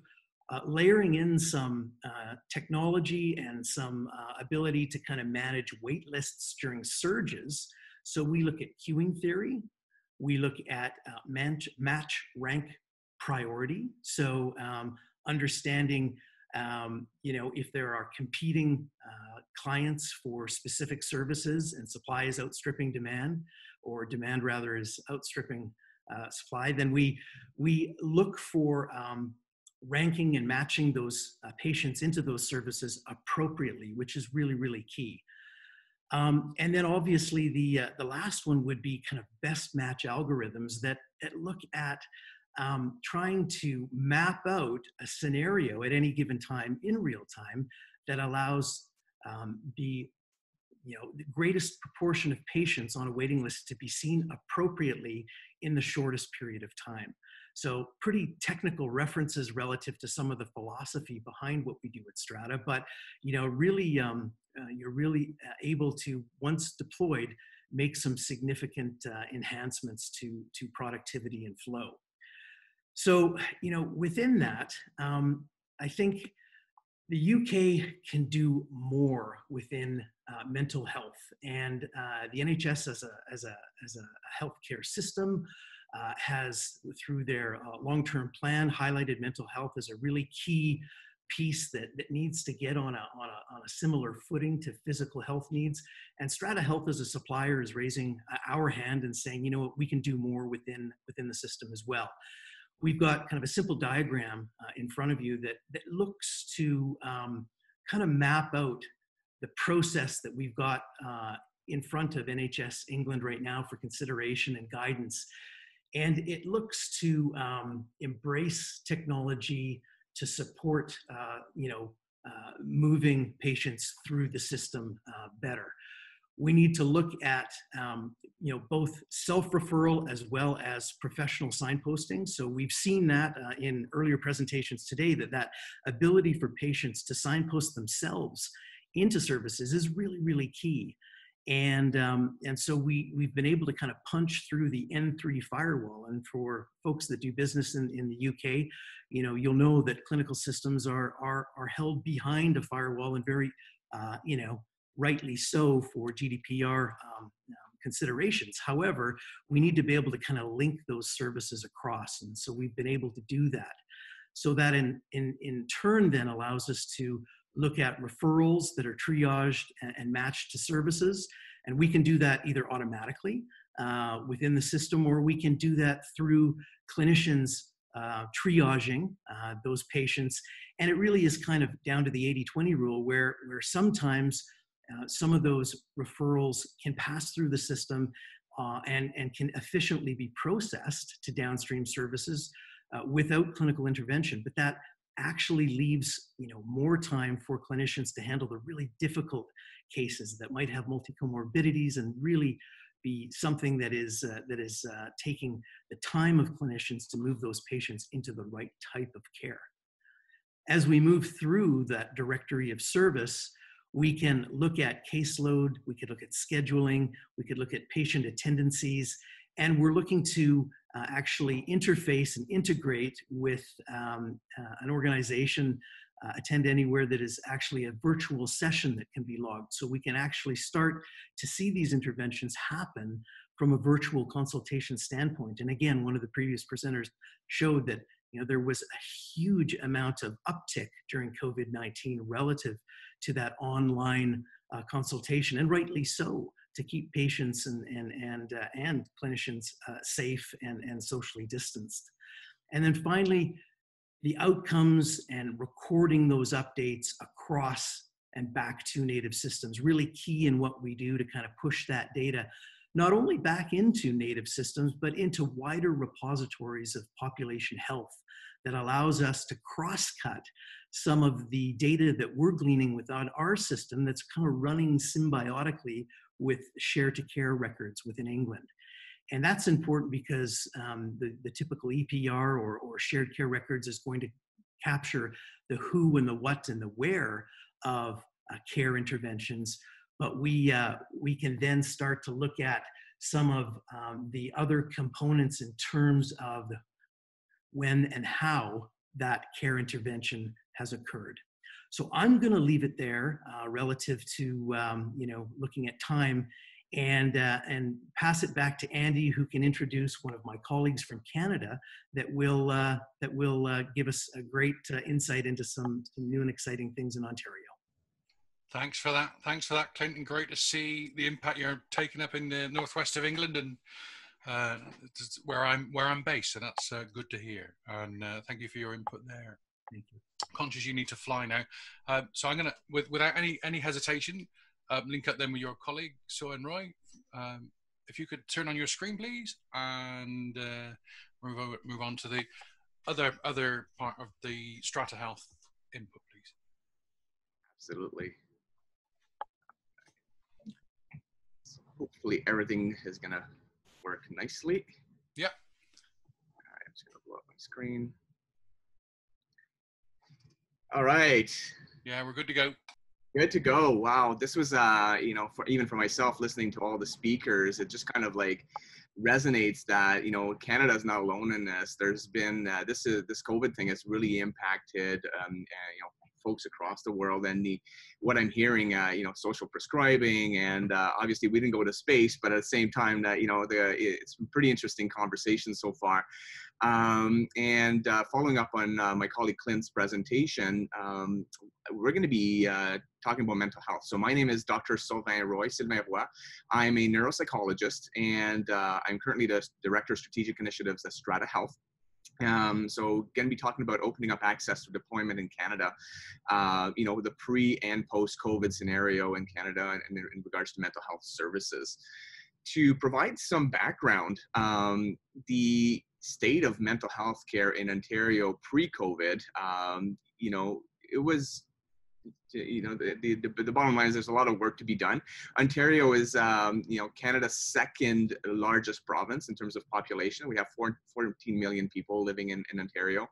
uh, layering in some uh, technology and some uh, ability to kind of manage wait lists during surges. So we look at queuing theory, we look at uh, match, match rank priority. So um, understanding um, you know, if there are competing uh, clients for specific services and supply is outstripping demand, or demand rather is outstripping uh, supply, then we we look for um, ranking and matching those uh, patients into those services appropriately, which is really really key. Um, and then obviously the uh, the last one would be kind of best match algorithms that, that look at um, trying to map out a scenario at any given time in real time that allows um, the you know the greatest proportion of patients on a waiting list to be seen appropriately in the shortest period of time so pretty technical references relative to some of the philosophy behind what we do at strata but you know really um, uh, you're really uh, able to once deployed make some significant uh, enhancements to to productivity and flow. So, you know, within that, um, I think the UK can do more within uh, mental health, and uh, the NHS as a as a as a healthcare system uh, has, through their uh, long-term plan, highlighted mental health as a really key piece that, that needs to get on a, on, a, on a similar footing to physical health needs. And Strata Health as a supplier is raising uh, our hand and saying, you know what, we can do more within, within the system as well we've got kind of a simple diagram uh, in front of you that, that looks to um, kind of map out the process that we've got uh, in front of NHS England right now for consideration and guidance. And it looks to um, embrace technology to support, uh, you know, uh, moving patients through the system uh, better. We need to look at um, you know both self-referral as well as professional signposting. So we've seen that uh, in earlier presentations today that that ability for patients to signpost themselves into services is really really key and um, and so we we've been able to kind of punch through the N3 firewall. And for folks that do business in, in the UK, you know you'll know that clinical systems are are are held behind a firewall and very uh, you know rightly so for GDPR um, considerations. However, we need to be able to kind of link those services across. And so we've been able to do that. So that in, in, in turn then allows us to look at referrals that are triaged and, and matched to services. And we can do that either automatically uh, within the system or we can do that through clinicians uh, triaging uh, those patients. And it really is kind of down to the 80 20 rule where, where sometimes uh, some of those referrals can pass through the system uh, and, and can efficiently be processed to downstream services uh, without clinical intervention. But that actually leaves you know, more time for clinicians to handle the really difficult cases that might have multi-comorbidities and really be something that is, uh, that is uh, taking the time of clinicians to move those patients into the right type of care. As we move through that directory of service, we can look at caseload, we could look at scheduling, we could look at patient attendances, and we're looking to uh, actually interface and integrate with um, uh, an organization, uh, Attend Anywhere, that is actually a virtual session that can be logged. So we can actually start to see these interventions happen from a virtual consultation standpoint. And again, one of the previous presenters showed that you know there was a huge amount of uptick during COVID-19 relative to that online uh, consultation, and rightly so, to keep patients and and and uh, and clinicians uh, safe and and socially distanced. And then finally, the outcomes and recording those updates across and back to native systems really key in what we do to kind of push that data not only back into native systems, but into wider repositories of population health that allows us to cross-cut some of the data that we're gleaning within our system that's kind of running symbiotically with share to care records within England. And that's important because um, the, the typical EPR or, or shared care records is going to capture the who and the what and the where of uh, care interventions but we, uh, we can then start to look at some of um, the other components in terms of when and how that care intervention has occurred. So I'm going to leave it there uh, relative to um, you know looking at time, and uh, and pass it back to Andy, who can introduce one of my colleagues from Canada that will uh, that will uh, give us a great uh, insight into some, some new and exciting things in Ontario. Thanks for that. Thanks for that, Clinton. Great to see the impact you're taking up in the northwest of England and uh, where I'm where I'm based, and that's uh, good to hear. And uh, thank you for your input there. Thank you. Conscious you need to fly now, um, so I'm gonna, with, without any any hesitation, um, link up then with your colleague Sylvain Roy. Um, if you could turn on your screen, please, and uh, move over, move on to the other other part of the Strata Health input, please. Absolutely. hopefully everything is gonna work nicely. Yep. All right, I'm just gonna blow up my screen. All right. Yeah, we're good to go. Good to go. Wow, this was uh, you know, for even for myself listening to all the speakers, it just kind of like resonates that you know Canada is not alone in this. There's been uh, this is this COVID thing has really impacted um, uh, you know folks across the world and the what i'm hearing uh, you know social prescribing and uh, obviously we didn't go to space but at the same time that you know the it's pretty interesting conversation so far um, and uh, following up on uh, my colleague clint's presentation um, we're going to be uh, talking about mental health. So my name is dr sylvain roy sylvain roy. I'm a neuropsychologist and uh, i'm currently the director of strategic initiatives at strata health. Um, so going to be talking about opening up access to deployment in Canada, uh, you know, the pre and post COVID scenario in Canada and in, in, regards to mental health services. To provide some background, um, the state of mental health care in Ontario pre-COVID, um, you know, it was you know the, the, the, bottom line is there's a lot of work to be done. Ontario is um, you know canada's second largest province in terms of population. We have 4, 14 million people living in, in ontario.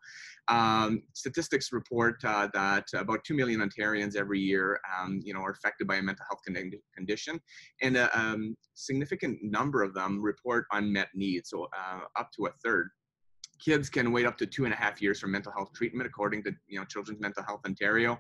Um, statistics report uh, that about 2 million ontarians every year um, you know are affected by a mental health condition. And a um, significant number of them report unmet needs so uh, up to a third kids can wait up to two and a half years for mental health treatment, according to you know Children's Mental Health Ontario.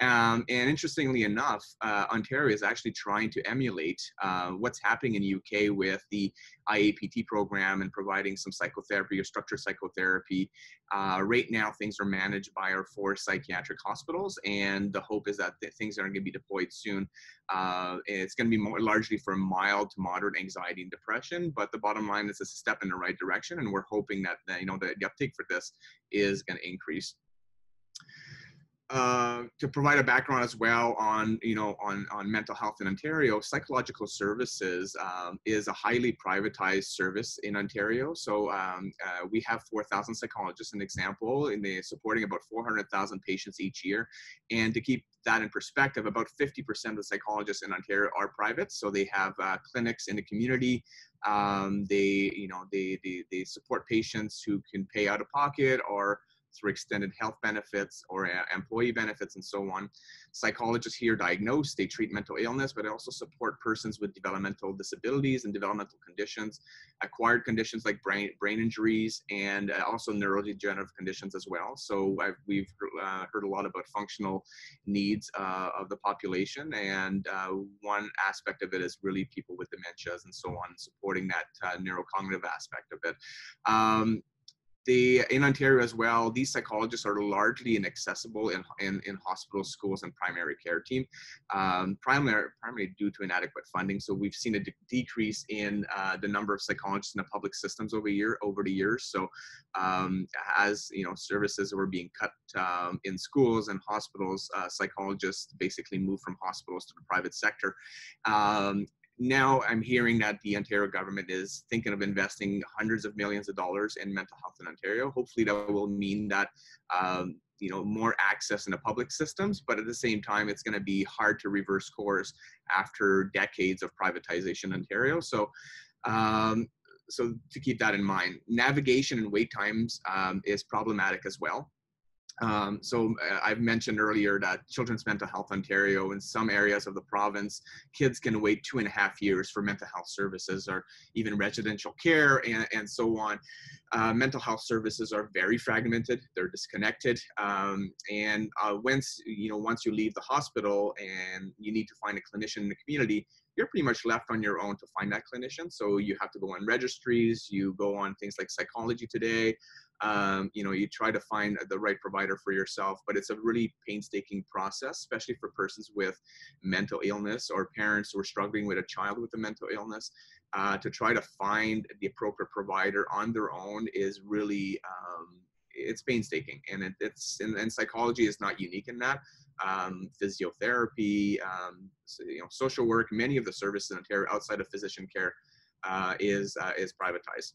Um, and interestingly enough, uh, Ontario is actually trying to emulate uh, what's happening in UK with the IAPT program and providing some psychotherapy or structured psychotherapy. Uh, right now, things are managed by our four psychiatric hospitals, and the hope is that things are going to be deployed soon. Uh, it's going to be more largely for mild to moderate anxiety and depression, but the bottom line is it's a step in the right direction, and we're hoping that you know the, the uptake for this is going to increase. Uh, to provide a background as well on you know on on mental health in Ontario, psychological services um, is a highly privatized service in Ontario. So um, uh, we have 4,000 psychologists, an example, and they supporting about 400,000 patients each year. And to keep that in perspective, about 50% of the psychologists in Ontario are private. So they have uh, clinics in the community. Um, they you know they, they they support patients who can pay out of pocket or through extended health benefits or uh, employee benefits and so on. Psychologists here diagnose, they treat mental illness, but also support persons with developmental disabilities and developmental conditions, acquired conditions like brain, brain injuries, and uh, also neurodegenerative conditions as well. So I've, we've uh, heard a lot about functional needs uh, of the population, and uh, one aspect of it is really people with dementias and so on, supporting that uh, neurocognitive aspect of it. Um, the in Ontario as well, these psychologists are largely inaccessible in, in, in hospitals, schools, and primary care team, um, primarily, primarily due to inadequate funding. So we've seen a de- decrease in uh, the number of psychologists in the public systems over year over the years. So um, as you know, services were being cut um, in schools and hospitals, uh, psychologists basically moved from hospitals to the private sector. Now I'm hearing that the Ontario government is thinking of investing hundreds of millions of dollars in mental health in Ontario. Hopefully, that will mean that um, you know more access in the public systems, but at the same time, it's going to be hard to reverse course after decades of privatization in Ontario. So. Um, so to keep that in mind, navigation and wait times um, is problematic as well. Um, so uh, I've mentioned earlier that Children's Mental Health Ontario, in some areas of the province, kids can wait two and a half years for mental health services or even residential care and, and so on. Uh, mental health services are very fragmented; they're disconnected, um, and uh, once you know once you leave the hospital and you need to find a clinician in the community, you're pretty much left on your own to find that clinician. So you have to go on registries, you go on things like Psychology Today, um, you know, you try to find the right provider for yourself, but it's a really painstaking process, especially for persons with mental illness or parents who are struggling with a child with a mental illness. Uh, to try to find the appropriate provider on their own is really um, it's painstaking, and it, it's and, and, psychology is not unique in that. Um, physiotherapy, um, so, you know, social work, many of the services in Ontario outside of physician care uh, is uh, is privatized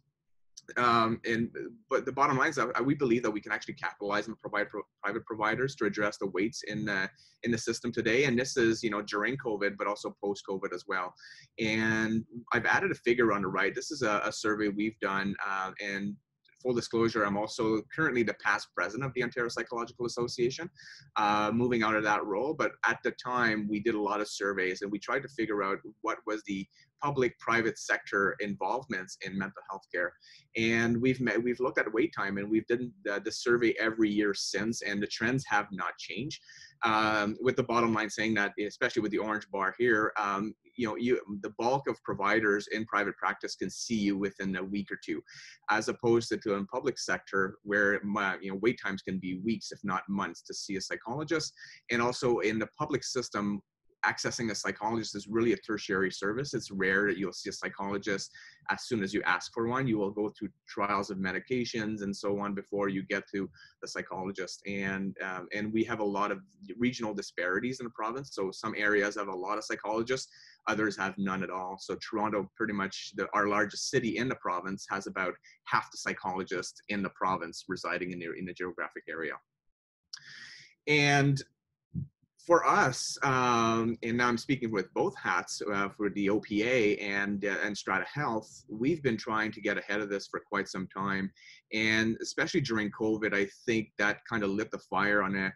um, and but the bottom line is that we believe that we can actually capitalize and provide pro- private providers to address the waits in the in the system today. And this is you know during COVID, but also post COVID as well. And I've added a figure on the right. This is a, a survey we've done, uh, and full disclosure, I'm also currently the past president of the Ontario Psychological Association, uh, moving out of that role. But at the time, we did a lot of surveys and we tried to figure out what was the public private sector involvements in mental health care and we've met, we've looked at wait time and we've done the, the survey every year since and the trends have not changed um, with the bottom line saying that especially with the orange bar here um, you know you the bulk of providers in private practice can see you within a week or two as opposed to, to in public sector where my, you know wait times can be weeks if not months to see a psychologist. And also in the public system accessing a psychologist is really a tertiary service. It's rare that you'll see a psychologist as soon as you ask for one. You will go through trials of medications and so on before you get to the psychologist. And um, and we have a lot of regional disparities in the province. So some areas have a lot of psychologists, others have none at all. So Toronto, pretty much the, our largest city in the province, has about half the psychologists in the province residing in the in the geographic area. And for us, um, and now I'm speaking with both hats uh, for the OPA and uh, and Strata Health, we've been trying to get ahead of this for quite some time, and especially during COVID, I think that kind of lit the fire on a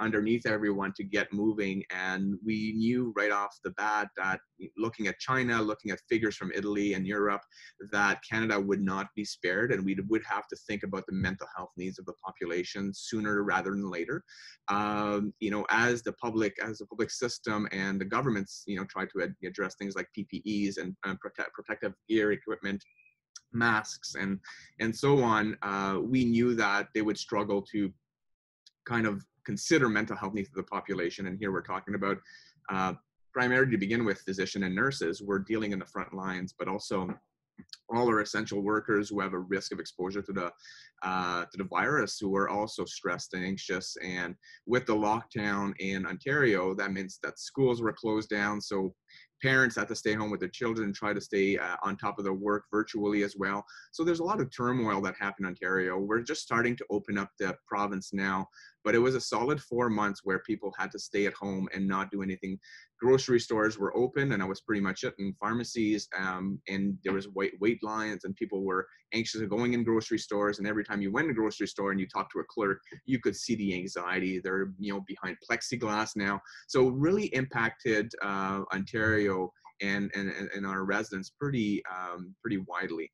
underneath everyone to get moving. And we knew right off the bat that looking at China, looking at figures from Italy and Europe, that Canada would not be spared and we would have to think about the mental health needs of the population sooner rather than later. Um, you know, as the public, as the public system and the governments, you know, try to address things like PPEs and, and protect, protective gear equipment masks and and so on uh, we knew that they would struggle to kind of consider mental health needs of the population. And here we're talking about uh, primarily to begin with physician and nurses. We're dealing in the front lines, but also all our essential workers who have a risk of exposure to the uh, to the virus who are also stressed and anxious and with the lockdown in ontario that means that schools were closed down so parents have to stay home with their children and try to stay uh, on top of their work virtually as well so there's a lot of turmoil that happened in ontario we're just starting to open up the province now but it was a solid four months where people had to stay at home and not do anything. Grocery stores were open, and I was pretty much it. And pharmacies, um, and there was wait wait lines and people were anxious of going in grocery stores. And every time you went to grocery store and you talked to a clerk, you could see the anxiety. They're you know behind plexiglass now, so really impacted uh, Ontario and, and and our residents pretty um, pretty widely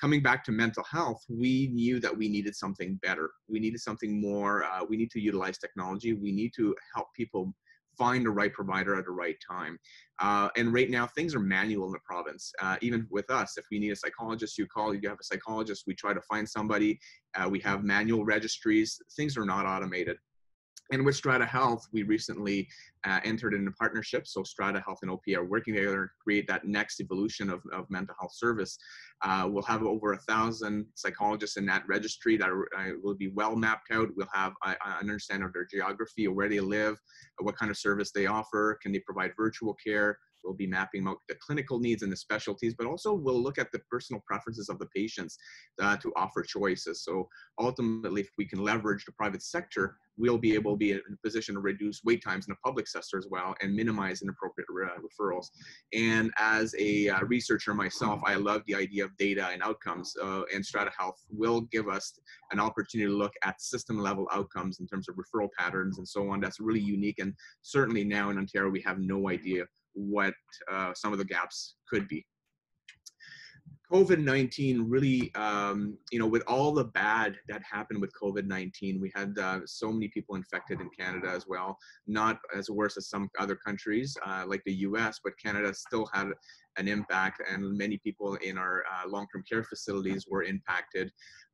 coming back to mental health, we knew that we needed something better. We needed something more. Uh, we need to utilize technology. We need to help people find the right provider at the right time. Uh, and right now, things are manual in the province. Uh, even with us, if we need a psychologist, you call, you have a psychologist, we try to find somebody. Uh, we have manual registries. Things are not automated. And with Strata Health, we recently uh, entered into partnership. So Strata Health and OPA are working together to create that next evolution of, of mental health service. Uh, we'll have over a thousand psychologists in that registry that are, uh, will be well mapped out. We'll have an understanding of their geography, where they live, what kind of service they offer, can they provide virtual care, We'll be mapping out the clinical needs and the specialties, but also we'll look at the personal preferences of the patients uh, to offer choices. So ultimately, if we can leverage the private sector, we'll be able to be in a position to reduce wait times in the public sector as well and minimize inappropriate uh, referrals. And as a uh, researcher myself, I love the idea of data and outcomes, uh, and Strata Health will give us an opportunity to look at system level outcomes in terms of referral patterns and so on. That's really unique. And certainly now in Ontario, we have no idea what uh, some of the gaps could be. COVID-19 really, um, you know, with all the bad that happened with COVID-19, we had uh, so many people infected in Canada as well. Not as worse as some other countries uh, like the U.S., but Canada still had an impact, and many people in our uh, long-term care facilities were impacted.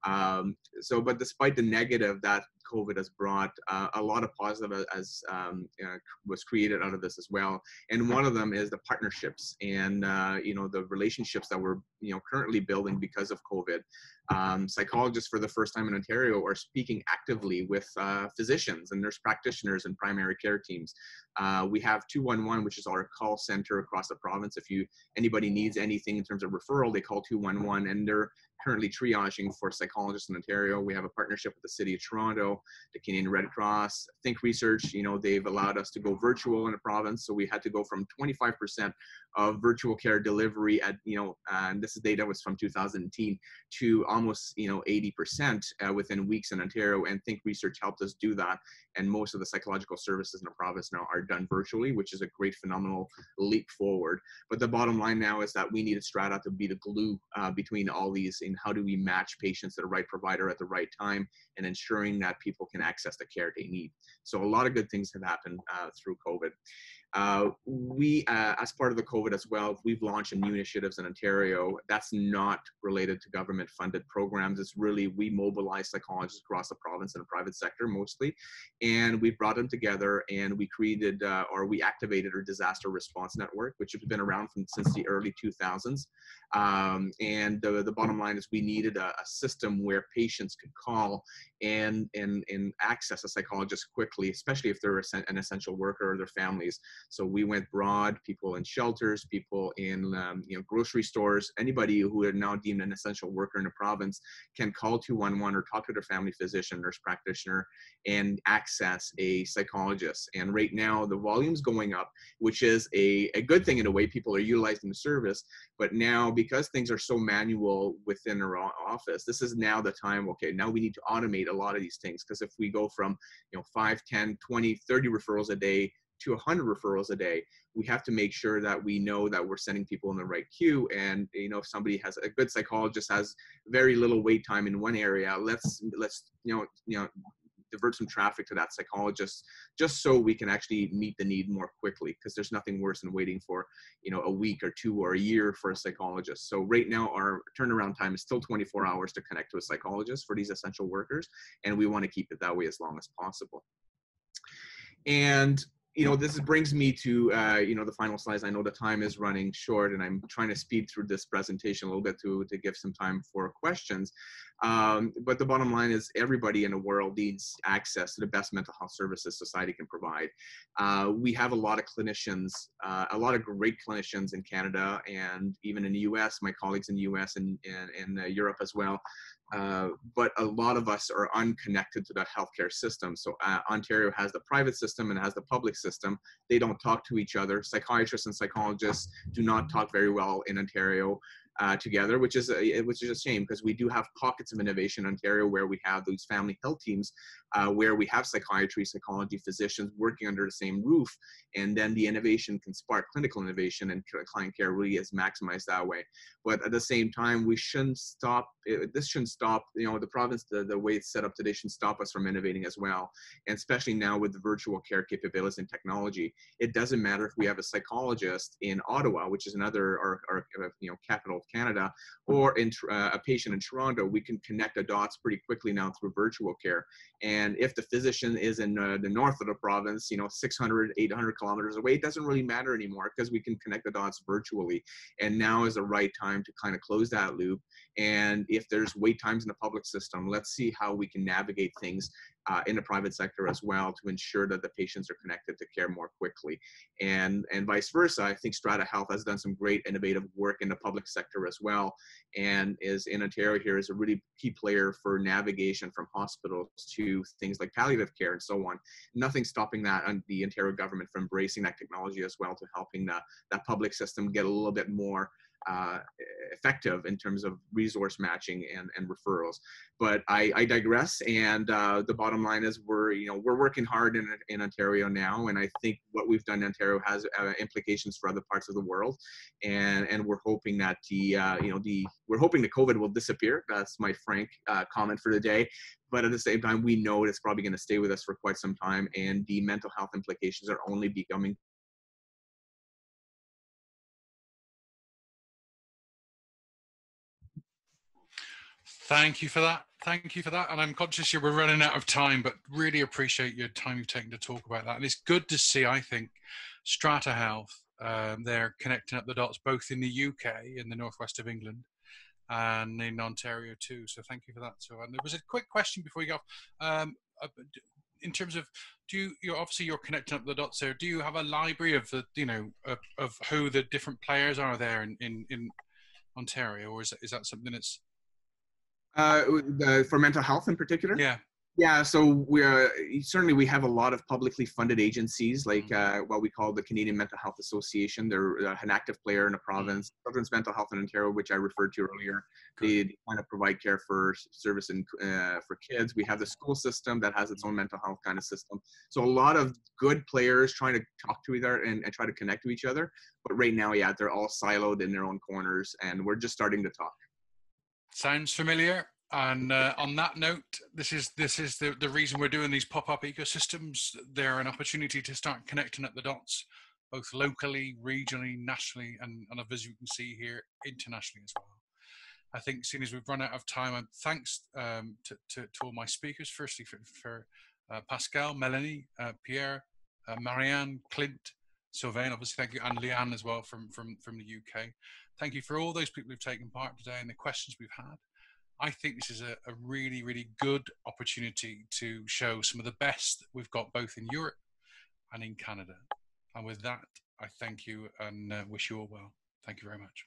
Um, so, but despite the negative that COVID has brought, uh, a lot of positive as um, uh, was created out of this as well. And one of them is the partnerships and uh, you know the relationships that we're you know currently building because of COVID. Um, psychologists for the first time in Ontario are speaking actively with uh, physicians and nurse practitioners and primary care teams. Uh, we have 211, which is our call center across the province. If you anybody needs anything in terms of referral, they call 211, and they're currently triaging for psychologists in Ontario. We have a partnership with the City of Toronto, the Canadian Red Cross, Think Research. You know, they've allowed us to go virtual in the province, so we had to go from 25% of virtual care delivery at you know, and this is data was from 2010 to almost you know 80% uh, within weeks in Ontario. And Think Research helped us do that. And most of the psychological services in the province now are done virtually, which is a great phenomenal leap forward. But the bottom line now is that we need a Strata to be the glue uh, between all these in how do we match patients to the right provider at the right time and ensuring that people can access the care they need. So a lot of good things have happened uh, through COVID. Uh, we, uh, as part of the COVID as well, we've launched new initiatives in Ontario. That's not related to government funded programs. It's really, we mobilize psychologists across the province and the private sector mostly. And we brought them together and we created uh, or we activated our disaster response network, which has been around from, since the early 2000s. Um, and the, the bottom line is we needed a, a system where patients could call and, and, and access a psychologist quickly, especially if they're an essential worker or their families. So we went broad, people in shelters, people in um, you know grocery stores, anybody who are now deemed an essential worker in the province can call 211 or talk to their family physician, nurse practitioner, and access a psychologist. And right now the volume's going up, which is a, a good thing in a way people are utilizing the service. But now because things are so manual within our office, this is now the time, okay, now we need to automate a lot of these things. Because if we go from, you know, 5, 10, 20, 30 referrals a day to 100 referrals a day we have to make sure that we know that we're sending people in the right queue. And you know if somebody has a good psychologist has very little wait time in one area let's let's you know you know divert some traffic to that psychologist just so we can actually meet the need more quickly because there's nothing worse than waiting for you know a week or two or a year for a psychologist. So right now our turnaround time is still 24 hours to connect to a psychologist for these essential workers and we want to keep it that way as long as possible. And you know, this brings me to, uh, you know, the final slides. I know the time is running short and I'm trying to speed through this presentation a little bit to, to give some time for questions. Um, but the bottom line is everybody in the world needs access to the best mental health services society can provide. Uh, we have a lot of clinicians, uh, a lot of great clinicians in Canada and even in the US, my colleagues in the US and, in uh, Europe as well. Uh, but a lot of us are unconnected to the healthcare system. So uh, Ontario has the private system and has the public system. They don't talk to each other. Psychiatrists and psychologists do not talk very well in Ontario. Uh, together, which is a, which is a shame because we do have pockets of innovation in Ontario where we have those family health teams, uh, where we have psychiatry, psychology, physicians working under the same roof, and then the innovation can spark clinical innovation and client care really is maximized that way. But at the same time, we shouldn't stop. This shouldn't stop. You know, the province, the, the way it's set up today, shouldn't stop us from innovating as well. And especially now with the virtual care capabilities and technology, it doesn't matter if we have a psychologist in Ottawa, which is another our, our you know capital Canada, or in uh, a patient in Toronto, we can connect the dots pretty quickly now through virtual care. And if the physician is in uh, the north of the province, you know, 600, 800 kilometers away, it doesn't really matter anymore because we can connect the dots virtually. And now is the right time to kind of close that loop. And if there's wait times in the public system, let's see how we can navigate things uh, in the private sector as well to ensure that the patients are connected to care more quickly. And and vice versa i think strata health has done some great innovative work in the public sector as well and is in ontario here is a really key player for navigation from hospitals to things like palliative care and so on. Nothing stopping that and the ontario government from embracing that technology as well to helping the, that public system get a little bit more uh, effective in terms of resource matching and, and referrals. But I, I digress. And uh, the bottom line is we're you know we're working hard in, in Ontario now, and I think what we've done in Ontario has uh, implications for other parts of the world. And and we're hoping that the uh, you know the we're hoping the COVID will disappear. That's my frank uh, comment for the day. But at the same time, we know it's probably going to stay with us for quite some time, and the mental health implications are only becoming Thank you for that. Thank you for that. And I'm conscious you were running out of time, but really appreciate your time you've taken to talk about that. And it's good to see, I think, Strata Health, um, they're connecting up the dots both in the UK, in the northwest of England, and in Ontario too. So thank you for that. So, and there was a quick question before you go. Um, uh, in terms of, do you, you're obviously you're connecting up the dots there. Do you have a library of the, you know, of, of who the different players are there in, in, in Ontario, or is that, is that something that's uh, the, for mental health in particular? Yeah. Yeah, so we're certainly we have a lot of publicly funded agencies like mm-hmm. uh, what we call the Canadian Mental Health Association. They're uh, an active player in the mm-hmm. province. Children's Mental Health in Ontario, which I referred to earlier, they kind of provide care for service and uh, for kids. We have the school system that has its mm-hmm. own mental health kind of system. So a lot of good players trying to talk to each other and, and try to connect to each other. But right now, yeah, they're all siloed in their own corners, and we're just starting to talk. Sounds familiar. And uh, on that note, this is this is the, the reason we're doing these pop-up ecosystems. They're an opportunity to start connecting up the dots, both locally, regionally, nationally, and, and as you can see here, internationally as well. I think, seeing as we've run out of time, and thanks um, to, to, to, all my speakers. Firstly, for, for uh, Pascal, Melanie, uh, Pierre, uh, Marianne, Clint, Sylvain, obviously, thank you, and Leanne as well from, from, from the UK. Thank you for all those people who've taken part today and the questions we've had. I think this is a, a, really, really good opportunity to show some of the best we've got both in Europe and in Canada. And with that, I thank you and uh, wish you all well. Thank you very much.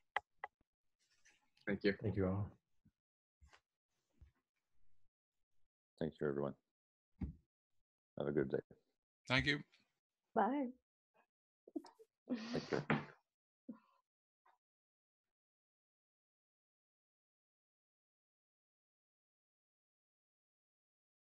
Thank you. Thank you all. Thank you, everyone. Have a good day. Thank you. Bye. Take care.